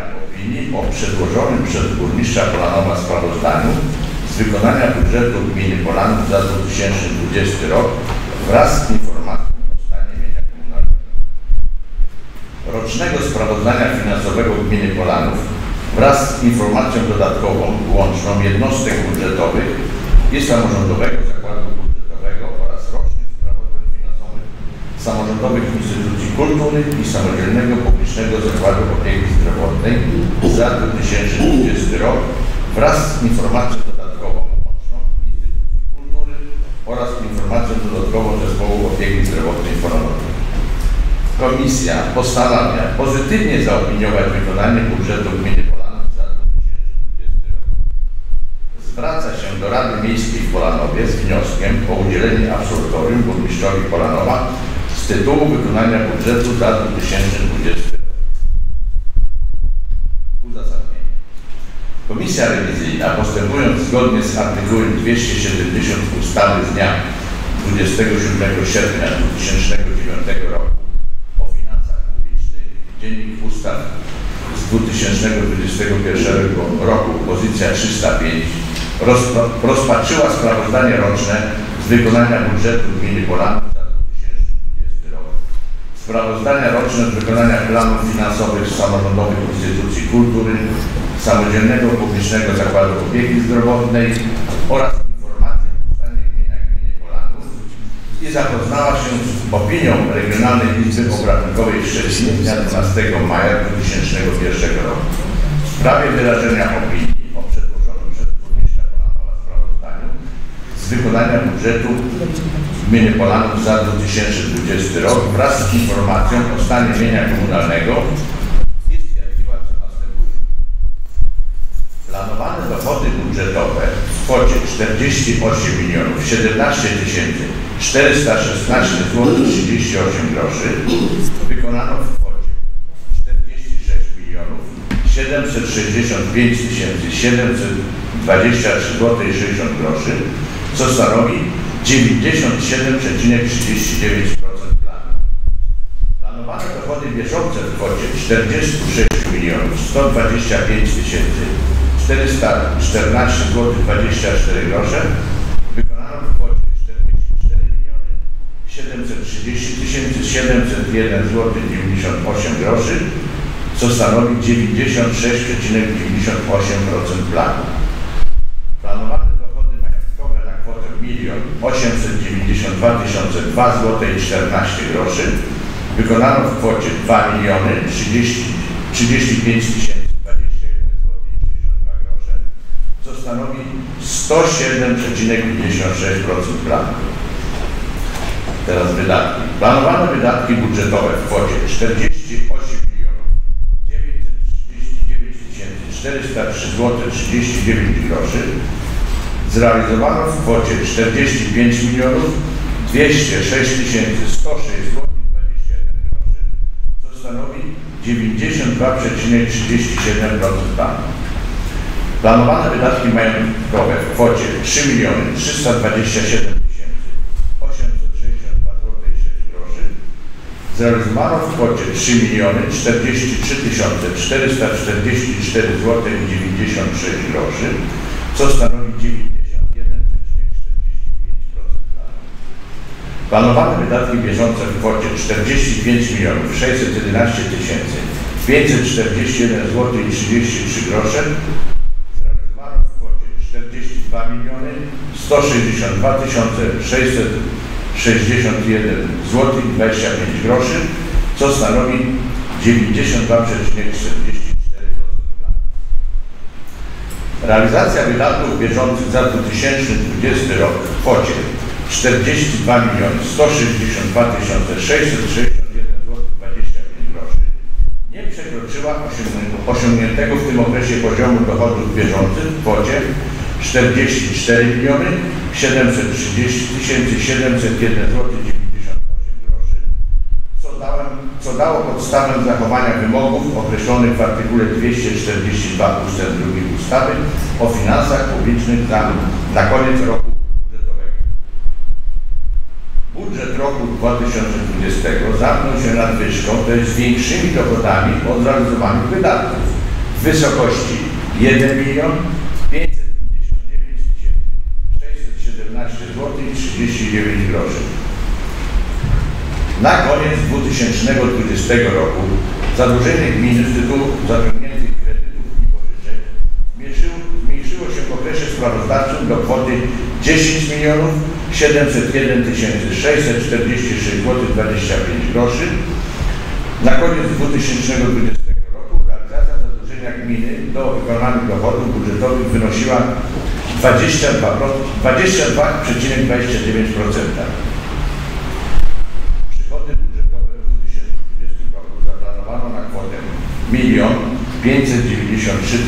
Opinii o przedłożonym przez burmistrza Polanowa sprawozdaniu z wykonania budżetu gminy Polanów za 2020 rok wraz z informacją o stanie mienia komunalnego. Rocznego sprawozdania finansowego gminy Polanów wraz z informacją dodatkową łączną jednostek budżetowych i samorządowego zakładu budżetowego oraz rocznych sprawozdań finansowych samorządowych instytucji kultury i samodzielnego publicznego zakładu opieki zdrowotnej za 2020 rok wraz z informacją dodatkową łączną instytucji kultury oraz informacją dodatkową zespołu opieki zdrowotnej Polonowej. Komisja postanawia pozytywnie zaopiniować wykonanie budżetu gminy Polanów za 2020 rok. Zwraca się do Rady Miejskiej w Polanowie z wnioskiem o udzielenie absolutorium burmistrzowi Polanowa z tytułu wykonania budżetu za 2020 rok. Uzasadnienie. Komisja rewizyjna postępując zgodnie z artykułem 270 ustawy z dnia 27 sierpnia 2009 roku o finansach publicznych, Dziennik Ustaw z 2021 roku, pozycja 305, rozpa rozpatrzyła sprawozdanie roczne z wykonania budżetu gminy Polanów za 2020 rok. Sprawozdania roczne z wykonania planów finansowych samorządowych instytucji kultury, samodzielnego publicznego zakładu opieki zdrowotnej oraz informacji o stanie gminy gminy Polanów i zapoznała się z opinią Regionalnej Izby Obrachunkowej w Szczecinie dnia 12 maja 2001 roku. W sprawie wyrażenia opinii wykonania budżetu gminy Polanów za 2020 rok wraz z informacją o stanie mienia komunalnego i stwierdziła co następuje. Planowane dochody budżetowe w kwocie 48 milionów 17 tysięcy 416 zł 38 groszy wykonano w kwocie 46 milionów 765 tysięcy 723 zł 60 groszy, co stanowi 97,39% planu. Planowane dochody bieżące w kwocie 46 milionów 125 tysięcy 414 zł 24 grosze wykonano w kwocie 44 miliony 730 tysięcy 701 zł 98 groszy, co stanowi 96,98% planu. Planowane dochody majątkowe 1 892 002 zł 14 groszy wykonano w kwocie 2 miliony 30, 35 tysięcy 21 zł 62 grosze, co stanowi 107,56% planu. Teraz wydatki. Planowane wydatki budżetowe w kwocie 48 milionów 939 403 zł 39 groszy zrealizowano w kwocie 45 milionów 206 106 zł 21 groszy, co stanowi 92,37% planu. Planowane wydatki majątkowe w kwocie 3 miliony 327 862 zł 6 groszy zrealizowano w kwocie 3 miliony 43 444 zł 96 groszy, co stanowi 91,45% Planowane wydatki bieżące w kwocie 45 milionów 611 tysięcy 541 zł i 33 grosze zrealizowano w kwocie 42 miliony 162 tysiące 661 zł i 25 groszy, co stanowi 92,44% planu. Realizacja wydatków bieżących za 2020 rok w kwocie 42 miliony 162 661 zł 25 groszy nie przekroczyła osiągniętego w tym okresie poziomu dochodów bieżących w kwocie 44 miliony 730 701 zł 98 groszy, co, dałem, co dało podstawę zachowania wymogów określonych w artykule 242 ust. 2 ustawy o finansach publicznych na, na koniec roku. Budżet roku 2020 zamknął się nadwyżką, to jest większymi dochodami od zrealizowanych wydatków w wysokości 1 milion 559 617 zł i 39 groszy. Na koniec 2020 roku zadłużenie gminy z tytułu zaciągniętych kredytów i pożyczek zmniejszyło się w okresie sprawozdawczym do kwoty 10 milionów 701 646 zł 25 groszy. Na koniec 2020 roku realizacja zadłużenia gminy do wykonanych dochodów budżetowych wynosiła 22,29%. 22 Przychody budżetowe w 2020 roku zaplanowano na kwotę 1 593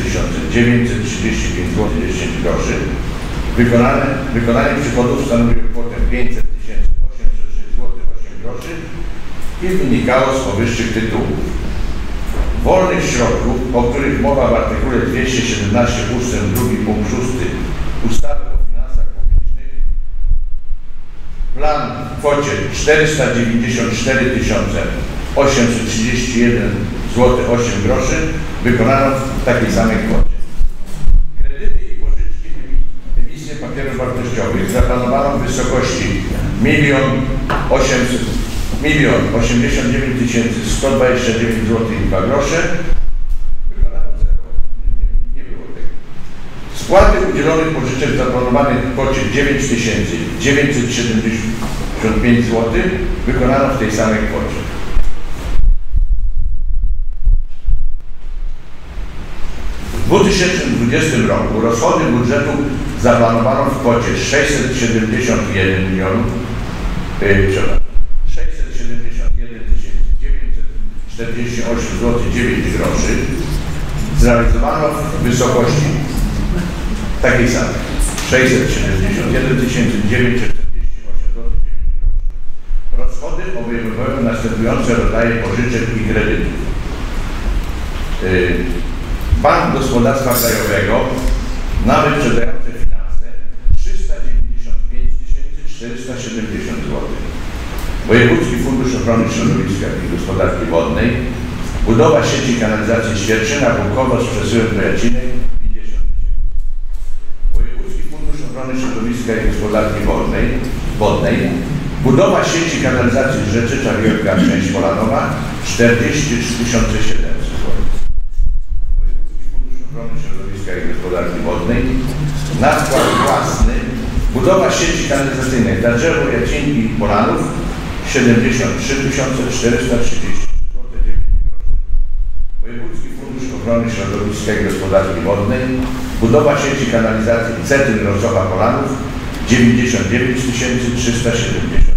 935 zł 10 groszy. Wykonane, wykonanie przychodów stanowiło kwotę 500 806 zł 8 groszy i wynikało z powyższych tytułów. Wolnych środków, o których mowa w artykule 217 ust. 2 punkt 6 ustawy o finansach publicznych Plan w kwocie 494 831 zł 8 groszy wykonano w takiej samej kwocie. Papierów wartościowych zaplanowano w wysokości 1 800 milion 89 129 zł i 2 grosze. Wykonano zero. Nie, nie udzielonych pożyczek zaplanowanych w kwocie 9 975 zł wykonano w tej samej kwocie. W 2020 roku rozchody budżetu zaplanowano w kwocie 671 milionów, yy, przepraszam, 671 948 zł 9 groszy zrealizowano w wysokości takiej samej 671 948 zł 9 groszy. Rozchody obejmowały następujące rodzaje pożyczek i kredytów. Yy, Bank Gospodarstwa Krajowego na wyprzedzające 470 zł. Wojewódzki Fundusz Ochrony Środowiska i Gospodarki Wodnej, budowa sieci kanalizacji Świerczyna Bukowo z przesyłem do Jacinej 50 tysięcy. Wojewódzki Fundusz Ochrony Środowiska i Gospodarki Wodnej, Wodnej budowa sieci kanalizacji Rzeczy Czarwiowka część Polanowa 43 700 zł. Wojewódzki Fundusz Ochrony Środowiska i Gospodarki Wodnej na skład własny budowa sieci kanalizacyjnej dla drzewo Jacinki i Polanów 73 430 zł. Wojewódzki Fundusz Ochrony Środowiska i Gospodarki Wodnej budowa sieci kanalizacji Cetyn Rosowa Polanów 99 370 zł.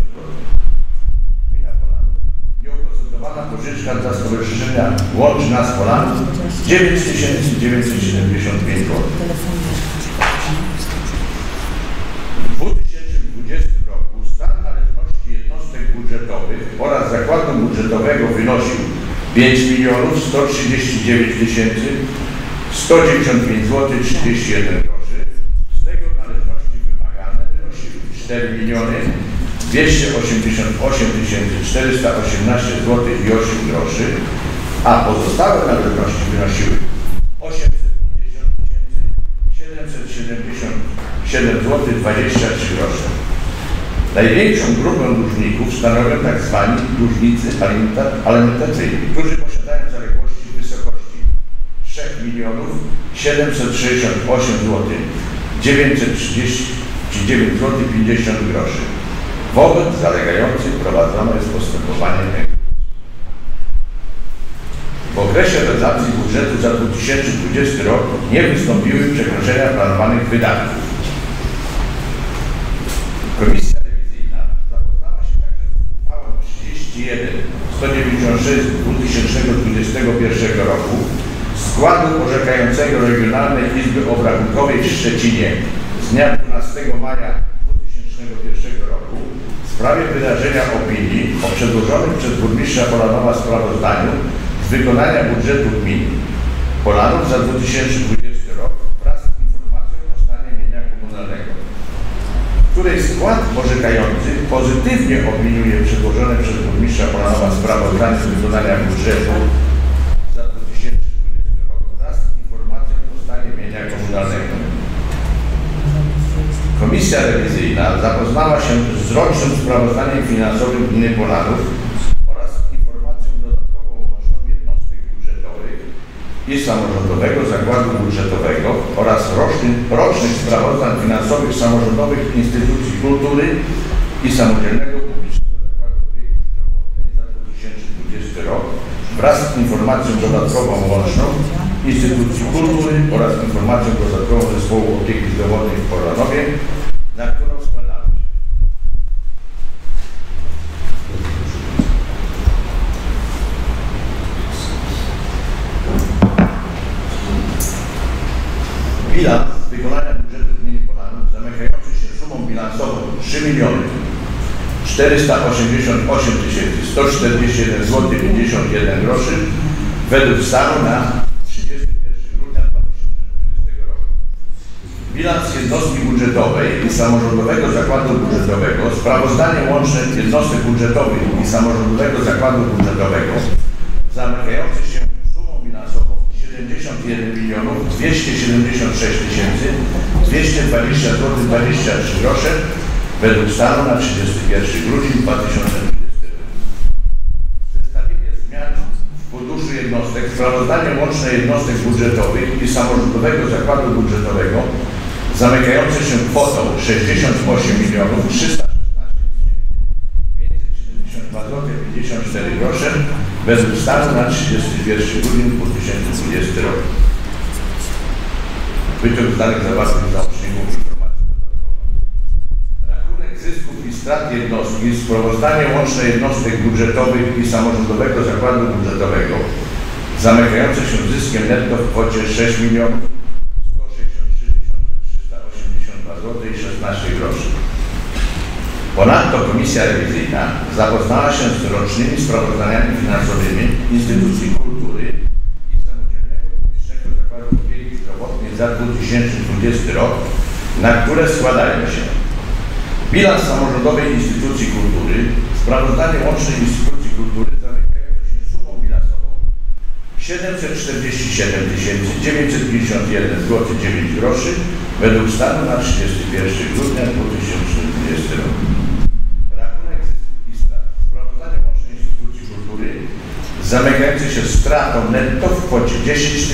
Gmina Polanów. Nieoprocentowana pożyczka dla Stowarzyszenia Łącz Nas Polanów 9 975 zł. Budżetowych oraz zakładu budżetowego wynosił 5 milionów 139 tysięcy 195 zł 31 groszy. Z tego należności wymagane wynosiły 4 miliony 288 tysięcy 418 zł i 8 groszy, a pozostałe należności wynosiły 850 tysięcy 777 zł 23 grosze. Największą grupę dłużników stanowią tak zwani dłużnicy alimenta- alimentacyjni, którzy posiadają zaległości w wysokości 3 milionów 768 zł 939 zł 50 groszy. Wobec zalegających prowadzone jest postępowanie. W okresie realizacji budżetu za 2020 rok nie wystąpiły przekroczenia planowanych wydatków. Komisja rewizyjna zapoznała się także z uchwałą 31 196 2021 roku składu orzekającego Regionalnej Izby Obrachunkowej w Szczecinie z dnia 12 maja 2001 roku w sprawie wyrażenia opinii o przedłożonym przez burmistrza Polanowa sprawozdaniu z wykonania budżetu gminy Polanów za 2020 rok wraz z informacją o stanie mienia komunalnego której skład orzekający pozytywnie opiniuje przedłożone przez burmistrza Polanowa sprawozdanie z wykonania budżetu za 2020 rok wraz z informacją o stanie mienia komunalnego. Komisja rewizyjna zapoznała się z rocznym sprawozdaniem finansowym gminy Polanów i Samorządowego Zakładu Budżetowego oraz rocznych, rocznych sprawozdań finansowych samorządowych instytucji kultury i Samodzielnego Publicznego Zakładu Opieki Zdrowotnej za 2020 rok wraz z informacją dodatkową łączną instytucji kultury oraz informacją dodatkową Zespołu Opieki Zdrowotnej w Polanowie, na którą składamy się. Bilans wykonania budżetu gminy Polanów zamykający się sumą bilansową 3 miliony 488 141 zł 51 groszy według stanu na 31 grudnia 2020 roku. Bilans jednostki budżetowej i samorządowego zakładu budżetowego, sprawozdanie łączne jednostek budżetowych i samorządowego zakładu budżetowego zamykające się sumą bilansową 71 milionów 276 tysięcy 220 zł 23 grosze według stanu na 31 grudnia 2020 roku. Zestawienie zmian w funduszu jednostek, sprawozdanie łączne jednostek budżetowych i samorządowego zakładu budżetowego zamykające się kwotą 68 milionów 316 572 zł 54 grosze według stanu na 31 grudnia 2020 roku. Wyciąg z zawartych w załączniku informacji dodatkowej. Rachunek zysków i strat jednostki, sprawozdanie łączne jednostek budżetowych i samorządowego zakładu budżetowego zamykające się zyskiem netto w kwocie 6 milionów 163 382 zł i 16 groszy. Ponadto Komisja Rewizyjna zapoznała się z rocznymi sprawozdaniami finansowymi instytucji kultury i Samodzielnego Publicznego Zakładu Opieki Zdrowotnej za 2020 rok, na które składają się bilans samorządowej instytucji kultury, sprawozdanie łącznej instytucji kultury zamykające się sumą bilansową 747 951 zł 9 groszy według stanu na 31 grudnia 2020 roku. Rachunek i strat. Sprawozdanie łącznej instytucji kultury zamykające się stratą netto w kwocie 10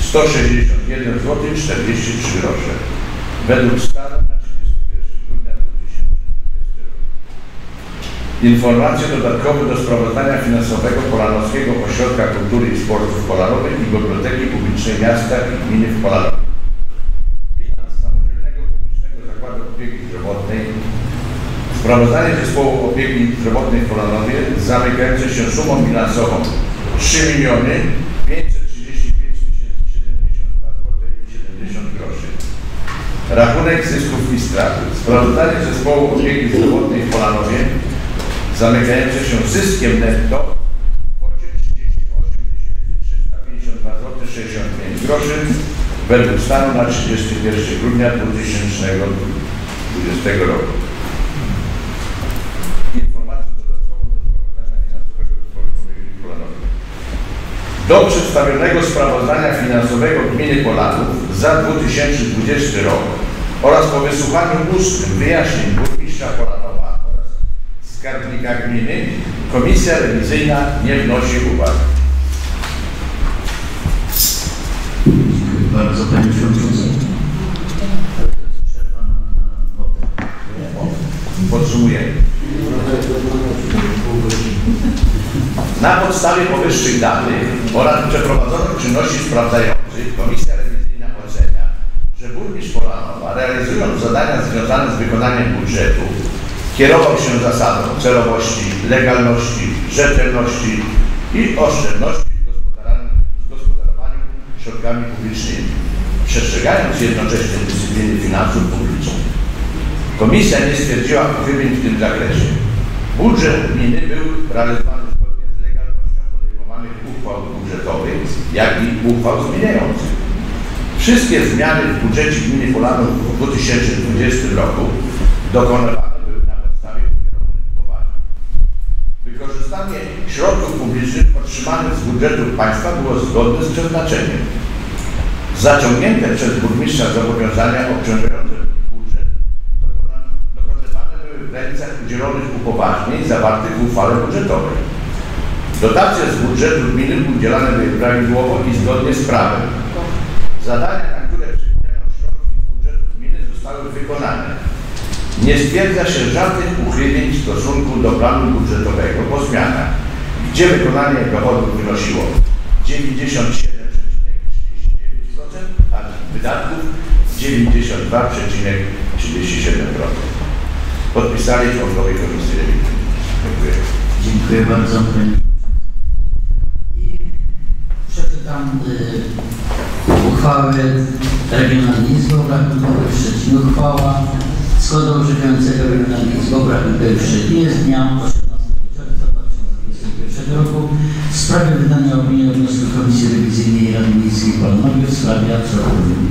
161 zł 43 grosze według stanu na 31 grudnia 2020 roku. Informacje dodatkowe do sprawozdania finansowego Polanowskiego Ośrodka Kultury i Sportu w Polanowie i Biblioteki Publicznej Miasta i Gminy w Polanowie. Publicznego Zakładu Opieki Zdrowotnej. Sprawozdanie Zespołu Opieki Zdrowotnej w Polanowie zamykające się sumą bilansową 3 miliony 535 072 zł i 70 groszy. Rachunek zysków i strat. Sprawozdanie Zespołu Opieki Zdrowotnej w Polanowie zamykające się zyskiem netto w kwocie 38 352 zł 65 groszy według stanu na 31 grudnia 2020 roku. Informacje dodatkowe do sprawozdania finansowego Polanowej. Do przedstawionego sprawozdania finansowego Gminy Polanów za 2020 rok oraz po wysłuchaniu ustnym wyjaśnień burmistrza Polanowa oraz skarbnika gminy Komisja Rewizyjna nie wnosi uwag. Dziękuję bardzo Panie Przewodniczący. Podsumujemy. Na podstawie powyższych danych oraz przeprowadzonych czynności sprawdzających Komisja Rewizyjna ocenia, że burmistrz Polanowa realizując zadania związane z wykonaniem budżetu kierował się zasadą celowości, legalności, rzetelności i oszczędności w gospodarowaniu środkami publicznymi, przestrzegając jednocześnie dyscypliny finansów publicznych. Komisja nie stwierdziła uchybień w tym zakresie. Budżet gminy był realizowany zgodnie z legalnością podejmowanych uchwał budżetowych, jak i uchwał zmieniających. Wszystkie zmiany w budżecie gminy Polanów w 2020 roku dokonywane były na podstawie udzielonych poważnie. Wykorzystanie środków publicznych otrzymanych z budżetu państwa było zgodne z przeznaczeniem. Zaciągnięte przez burmistrza zobowiązania obciążające budżet dokonywane były w granicach udzielonych upoważnień zawartych w uchwale budżetowej. Dotacje z budżetu gminy udzielane były prawidłowo i zgodnie z prawem. Zadania, na które przewidziano środki z budżetu gminy zostały wykonane. Nie stwierdza się żadnych uchybień w stosunku do planu budżetowego po zmianach, gdzie wykonanie dochodów wynosiło 97,39%, a wydatków 92,37%. Podpisali członkowie Komisji Rewizyjnej. Dziękuję. Dziękuję bardzo. I przeczytam y, uchwałę Regionalnej Izby Obrachunkowej w Szczecinie. Uchwała orzekającego Regionalnej Izby Obrachunkowej w Szczecinie z dnia 18 czerwca 2021 roku w sprawie wydania opinii o wniosku Komisji Rewizyjnej Rady Miejskiej w Polonowie w sprawie absolutorium.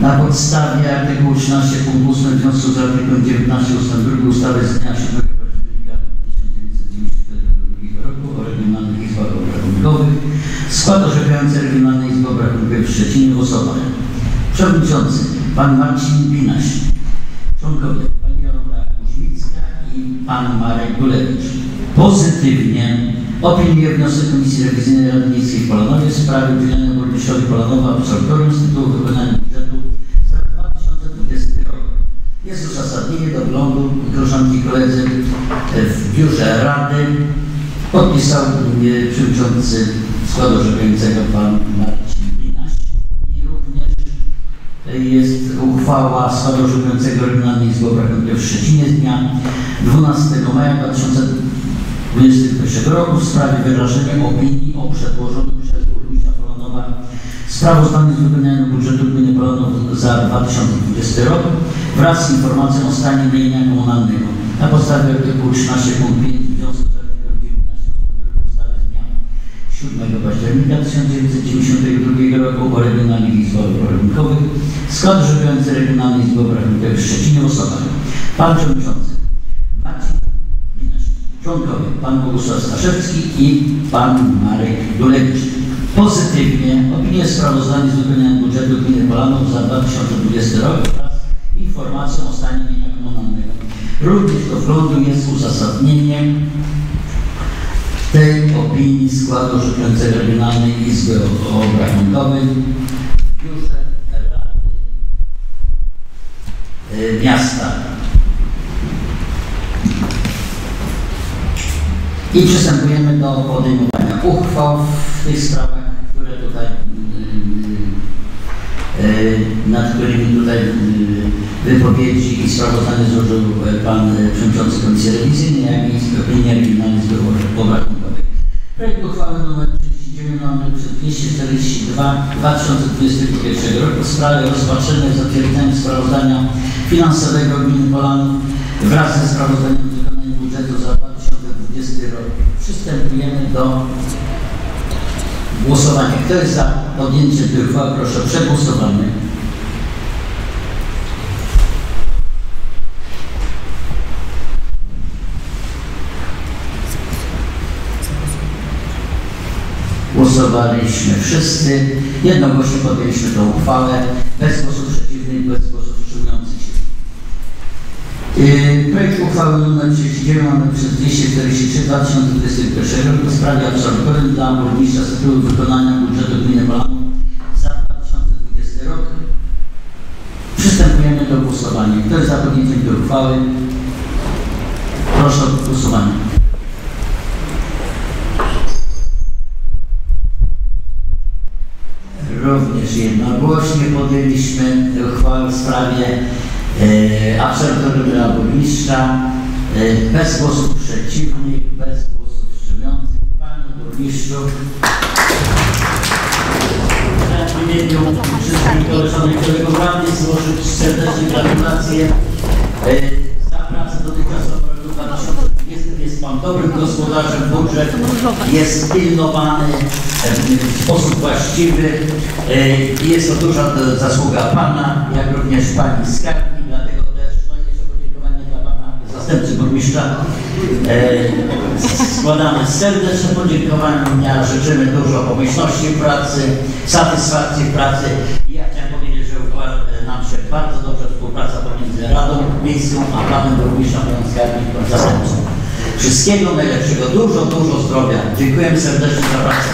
Na podstawie artykułu 13 punkt 8 w związku z artykułem 19 ust. 2 ustawy z dnia 7 pan Marcin Binaś, członkowie pani Jolanta Kuźmicka i pan Marek Gulewicz. Pozytywnie opiniuje wniosek Komisji Rewizyjnej Rady Miejskiej w Polonowie w sprawie udzielenia burmistrzowi Polonowa absolutorium z tytułu wykonania budżetu za 2020 rok. Jest uzasadnienie doglądu koleżanki i koledzy w biurze Rady. Podpisał przewodniczący składu orzekającego pan Marcin Binaś i również e, jest uchwała orzekającego Regionalnej Izby Obrachunkowej w Szczecinie z dnia 12 maja 2021 roku w sprawie wyrażenia opinii o przedłożonym przez burmistrza Polonowa sprawozdaniu z wypełniania budżetu gminy Polonów za 2020 rok wraz z informacją o stanie mienia komunalnego. Na podstawie artykułu 13 punkt 5 w związku z 7 października 1992 roku o regionalnych izbach obrachunkowych skład orzekający Regionalnej Izby Obrachunkowej w Szczecinie osobach Pan Przewodniczący. Marcin członkowie. Pan Bogusław Staszewski i Pan Marek Dulewicz. Pozytywnie opinię sprawozdanie z wypełniania budżetu gminy Polanów za 2020 rok wraz z informacją o stanie mienia komunalnego. Również do wglądu jest uzasadnienie tej opinii składu orzekającego Regionalnej Izby Obrachunkowej w biurze Rady y, Miasta. I przystępujemy do podejmowania uchwał w tych sprawach, które tutaj, yy, yy, nad którymi tutaj wypowiedzi i sprawozdanie złożył Pan Przewodniczący Komisji Rewizyjnej, jak i opinia Regionalnej Izby Obrachunkowej. Projekt uchwały nr 39 nr 242 2021 roku w sprawie rozpatrzenia i zatwierdzenia sprawozdania finansowego Gminy Polanów wraz ze sprawozdaniem wykonania budżetu za 2020 rok. Przystępujemy do głosowania. Kto jest za podjęciem tej uchwały? Proszę o przegłosowanie. Głosowaliśmy wszyscy. Jednogłośnie podjęliśmy tę uchwałę bez głosów przeciwnych, bez głosów wstrzymujących się. Yy, Projekt uchwały nr 39 nr 243 2021 roku w sprawie absolutorium dla burmistrza z tytułu wykonania budżetu gminy Polanów za 2020 rok. Przystępujemy do głosowania. Kto jest za podjęciem tej uchwały? Proszę o głosowanie. Również jednogłośnie podjęliśmy uchwałę w sprawie e, absolutorium dla burmistrza e, bez głosów przeciwnych, bez głosów wstrzymujących. Panie burmistrzu, w imieniu wszystkich koleżanek kolegów radnych złożyć serdeczne gratulacje e, za pracę dotychczasową w roku 2020. Jest Pan dobrym gospodarzem, budżet jest pilnowany e, w sposób właściwy e, jest to duża zasługa Pana, jak również Pani skarbnik, dlatego też no jeszcze podziękowanie dla Pana zastępcy burmistrza. E, składamy serdeczne podziękowania, życzymy dużo pomyślności w pracy, satysfakcji w pracy ja chciałem się bardzo dobrze współpraca pomiędzy Radą Miejską a Panem Burmistrzem Jąskami Zastępczym. Wszystkiego najlepszego, dużo, dużo zdrowia. Dziękuję serdecznie za pracę.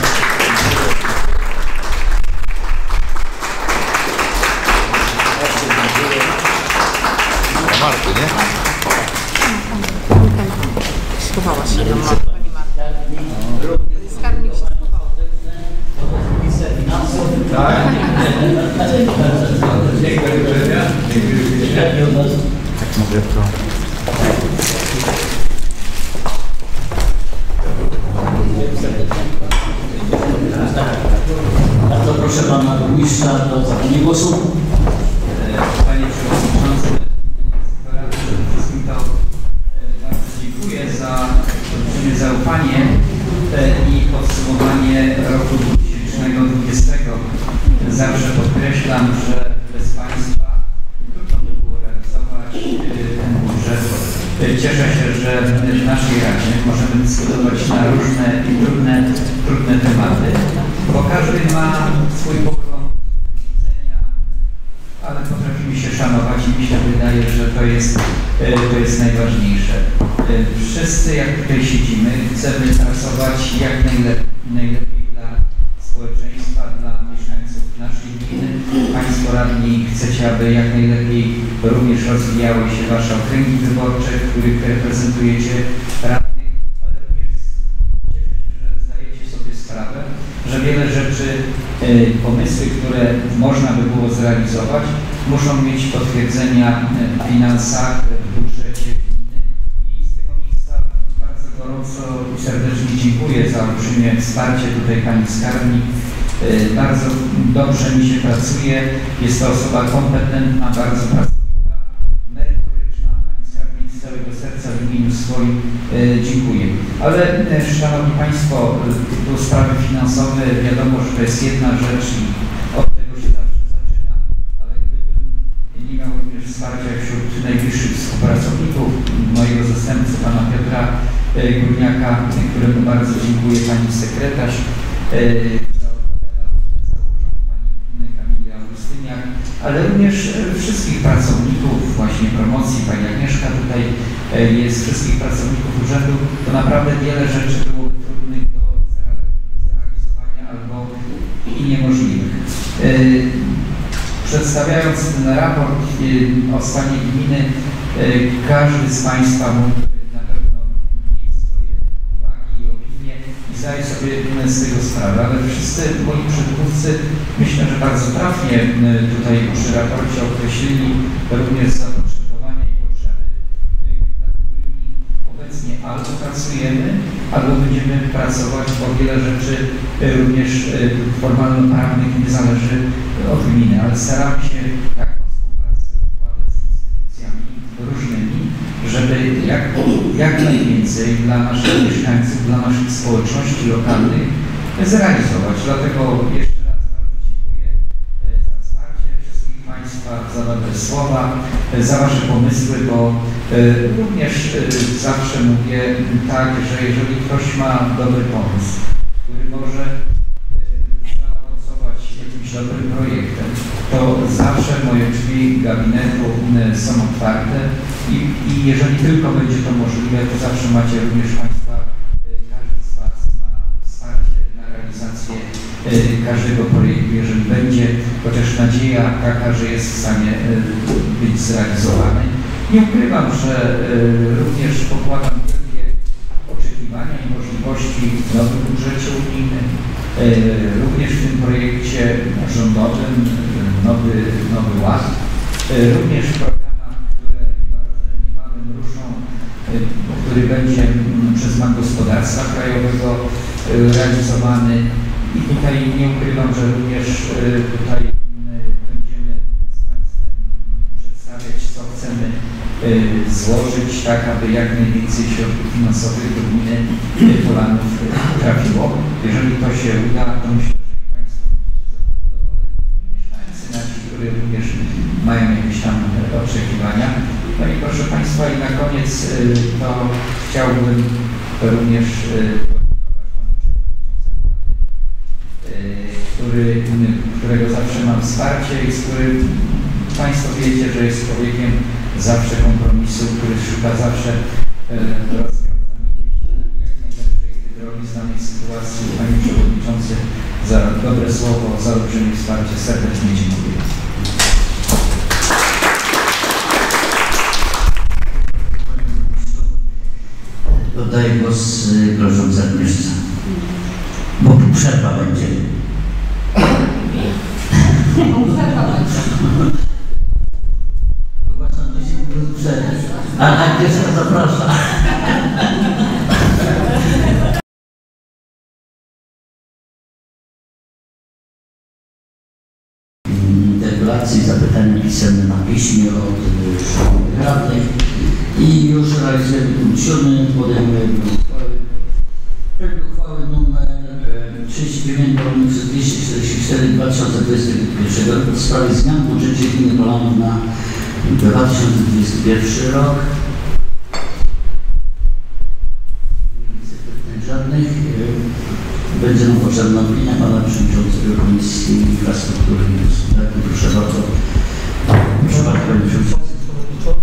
Tak. Dziękuję. To. Bardzo proszę Pana Burmistrza do zabrania głosu. E, Panie Przewodniczący, przede wszystkim to e, bardzo dziękuję za olbrzymie zaufanie e, i podsumowanie roku 2020. Zawsze podkreślam, że bez Państwa trudno by było realizować ten budżet. Cieszę się, że w naszej Radzie możemy dyskutować na różne i trudne, trudne tematy, bo każdy ma swój pogląd ale potrafimy się szanować i mi się wydaje, że to jest, e, to jest najważniejsze. E, Wszyscy, jak tutaj siedzimy, chcemy pracować jak najlepiej, najlepiej dla społeczeństwa, dla mieszkańców naszej gminy. Państwo radni chcecie, aby jak najlepiej również rozwijały się Wasze okręgi wyborcze, których reprezentujecie wiele rzeczy, e, pomysły, które można by było zrealizować, muszą mieć potwierdzenia e, w finansach, w budżecie i z tego miejsca bardzo gorąco i serdecznie dziękuję za olbrzymie wsparcie tutaj Pani Skarbnik. E, Bardzo dobrze mi się pracuje, jest to osoba kompetentna, bardzo pracowita, swoim e, dziękuję. Ale e, Szanowni Państwo, tu sprawy finansowe, wiadomo, że to jest jedna rzecz i od tego się zawsze zaczyna, ale gdybym nie miał również wsparcia wśród najbliższych współpracowników, mojego zastępcy, pana Piotra e, Górniaka, któremu bardzo dziękuję, pani sekretarz, ale również wszystkich pracowników właśnie promocji, pani Agnieszka tutaj e, jest, wszystkich pracowników urzędu, to naprawdę wiele rzeczy było trudnych do zre- zrealizowania albo i niemożliwych. E, Przedstawiając ten raport e, o stanie gminy, każdy z Państwa mógł na pewno mieć swoje uwagi i opinie i zdaje sobie z tego sprawę, ale wszyscy moi przedmówcy myślę, że bardzo trafnie tutaj przy raporcie określili również zapotrzebowania i potrzeby, e, nad którymi obecnie albo pracujemy, albo będziemy pracować, bo wiele rzeczy e, również e, formalno-prawnych nie zależy od gminy, ale staramy się taką współpracę z instytucjami różnymi, żeby jak, jak najwięcej dla naszych mieszkańców, dla naszych społeczności lokalnych zrealizować. Dlatego jeszcze raz bardzo dziękuję e, za wsparcie wszystkich Państwa, za dobre słowa, e, za Wasze pomysły, bo e, również e, zawsze mówię tak, że jeżeli ktoś ma dobry pomysł, który może zaowocować jakimś dobrym projektem, to zawsze moje drzwi gabinetu są otwarte i, i jeżeli tylko będzie to możliwe, to zawsze macie również Państwa, każdy z Was ma wsparcie na realizację każdego projektu, będzie, chociaż nadzieja taka, że jest w stanie e, być zrealizowany. Nie ukrywam, że e, również pokładam wielkie oczekiwania i możliwości w nowym budżecie unijnym, e, również w tym projekcie rządowym, nowy, nowy ład, również w programach, które niebawem ruszą, który będzie mm, przez Bank Gospodarstwa Krajowego realizowany. I tutaj nie ukrywam, że również e, tutaj mm, będziemy z Państwem przedstawiać, co chcemy e, złożyć, tak aby jak najwięcej środków finansowych do gminy Polanów trafiło. Jeżeli to się uda, to myślę, że Państwo. Mieszkańcy nasi, którzy również mają jakieś tam oczekiwania. No i proszę Państwa, i na koniec to chciałbym również e, podziękować Panu Przewodniczącemu e, który, którego zawsze mam wsparcie i z którym Państwo wiecie, że jest człowiekiem zawsze kompromisu, który szuka zawsze e, rozwiązań jak najlepszej drogi z danej sytuacji. Panie Przewodniczący, za dobre słowo, za olbrzymie wsparcie serdecznie dziękuję. Oddaję głos y, koleżance Bo przerwa będzie. Ogłaszam 10 minut przerwy. A Agnieszka zaprasza. interpelacji, zapytania pisemne na piśmie od szkoły radnych i już realizujemy punkt siódmy, podejmujemy uchwały. Projekt uchwały numer 39 łamane przez 244 2021 roku w sprawie zmian w budżecie gminy Polanów na 2021 rok. Żadnych. Będzie nam potrzebna opinia pana przewodniczącego Komisji Infrastruktury i Gospodarki. Proszę bardzo. Proszę bardzo, panie przewodniczący. Panie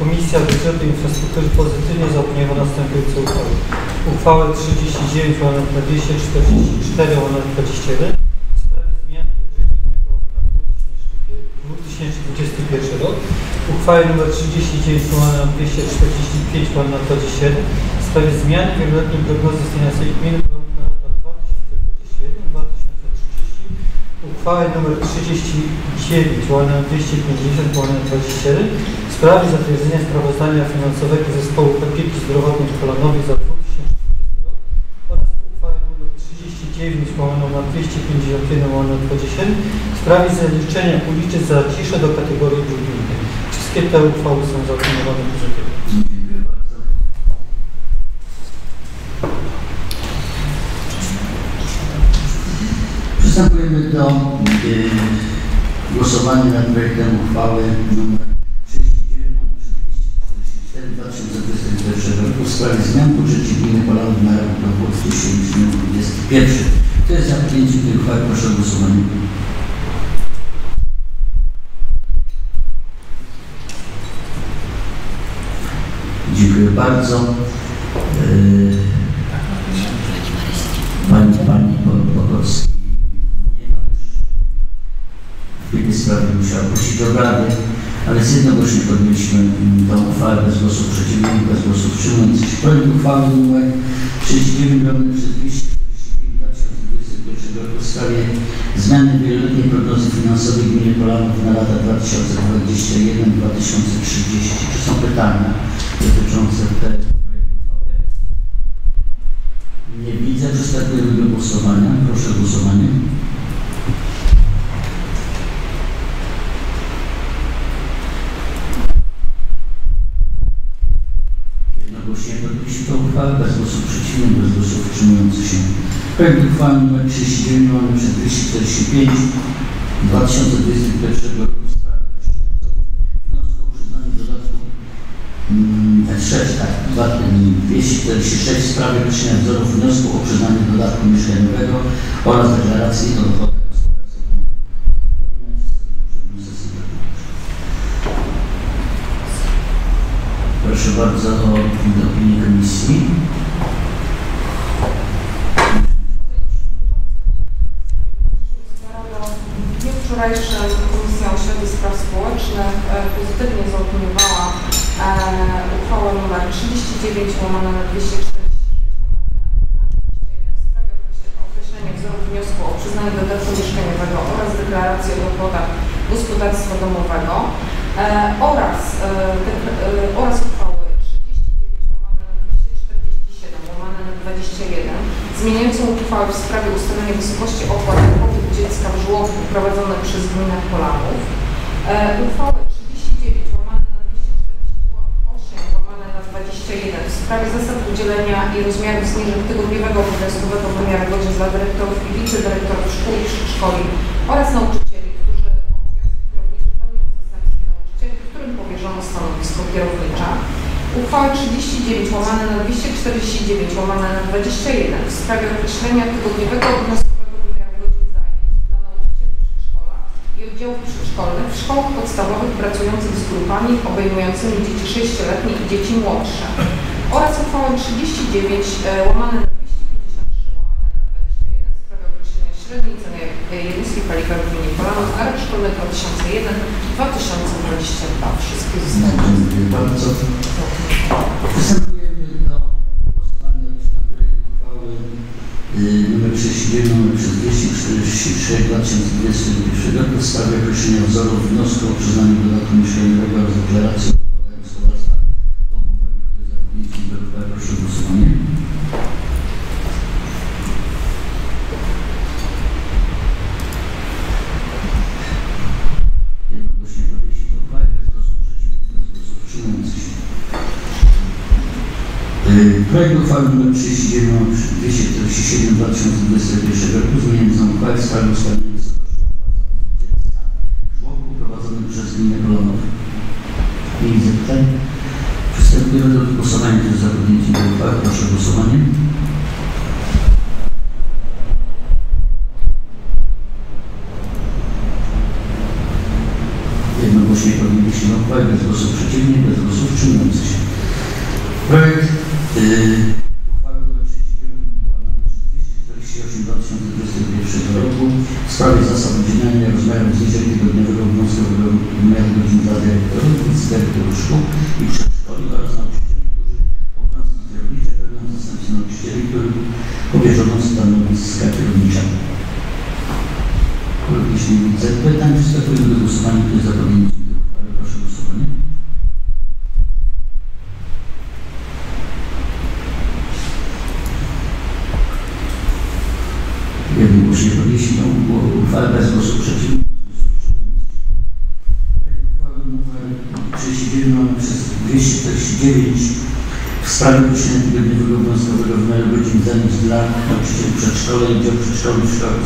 Komisja Budżetu Infrastruktury pozytywnie zaopiniowała następujące uchwały. Uchwałę 39 łamane 244 łamane 21 w sprawie zmian w budżecie na 2021 rok. Uchwałę nr 39 łamane 245 łamane 27 w sprawie zmian w wieloletniej prognozy finansowej gminy na lata 2021-2030 uchwałę nr 39 łamane 250 łamane 27 w sprawie zatwierdzenia sprawozdania finansowego Zespołu Opieki Zdrowotnej Polanowej za 2020 rok oraz uchwałę nr 39 łamane na 251 łamane 27 w sprawie zaliczenia ulicy za ciszę do kategorii gminnej. Wszystkie te uchwały są zaopiniowane pozytywnie. Przystępujemy do y, głosowania nad projektem uchwały nr 39 2021 roku w sprawie zmian budżecie gminy Polanów na rok 2021. Kto jest za przyjęciem tej uchwały? Proszę o głosowanie. Dziękuję bardzo. Yy, Pani, pani już w tej sprawie musiała prosić o radę, ale z jednogłośnie podjęliśmy tą uchwałę bez głosów przeciwnych, bez głosów wstrzymujących się. Projekt uchwały numer 39 robiony przez 245 2021 roku w sprawie zmiany wieloletniej prognozy finansowej gminy Polanów na lata 2021-2030. Czy są pytania dotyczące tego projektu uchwały? Nie widzę. Przystępujemy do głosowania. Proszę o głosowanie. Jednogłośnie podjęliśmy tę uchwałę bez głosów przeciwnych, bez głosów wstrzymujących się. Projekt uchwały nr 39 mamy przez 245 2021 roku w sprawie wniosku o przyznanie dodatku Mm, 6, tak, dwa- mm, 246 w sprawie wniesienia wzorów wniosku o przyznanie dodatku mieszkaniowego oraz deklaracji o dochodach gospodarstwa Proszę bardzo o opinię komisji. W dniu wczorajszym Komisja i Spraw Społecznych e, pozytywnie zaopiniowała e, uchwałę nr 39 łamane na 246 w sprawie określe- określenia wzoru wniosku o przyznanie dodatku mieszkaniowego oraz deklaracji o dochodach gospodarstwa domowego e, oraz, oraz uchwały 39 łamane na 247 łamane na 21 zmieniającą uchwałę w sprawie ustalenia wysokości opłat dziecka w żłobku prowadzone przez gminę Polanów. Uchwałę 39 łamane na 248 łamane na 21 w sprawie zasad udzielenia i rozmiarów zniżek tygodniowego obowiązkowego wymiaru godzin dla dyrektorów i wicedyrektorów szkół i przedszkoli oraz nauczycieli, którzy obowiązki kierownicze pełnią zastępstwie nauczycieli, którym powierzono stanowisko kierownicze. Uchwała 39 łamane na 249 łamane na 21 w sprawie określenia tygodniowego obowiązkowego i oddziałów przedszkolnych w szkołach podstawowych pracujących z grupami obejmującymi dzieci 6-letnie i dzieci młodsze oraz uchwałą 39 e, łamane na 253 łamane na 21 w sprawie określenia średniej ceny jednostkich paliwa w gminie Polano z Arek Szkolny 2001-2022. Wszystkie zostały. Dziękuję bardzo. nr 31, nr 246, 2021 w sprawie określenia wzoru wniosku o przyznanie dodatku mieszkaniowego oraz deklaracji gospodarstwa domowego, który zawarty w Projekt uchwały nr 247 2021 roku zmieniający uchwałę w sprawie ustalenia wysokości opłat żłobku prowadzonych przez gminę Polonów. Nie widzę pytań. Przystępujemy do głosowania. Kto jest za podjęciem uchwały? Proszę o głosowanie. Jednogłośnie podjęliśmy uchwałę bez głosów przeciwnych, bez głosów wstrzymujących się. Projekt E service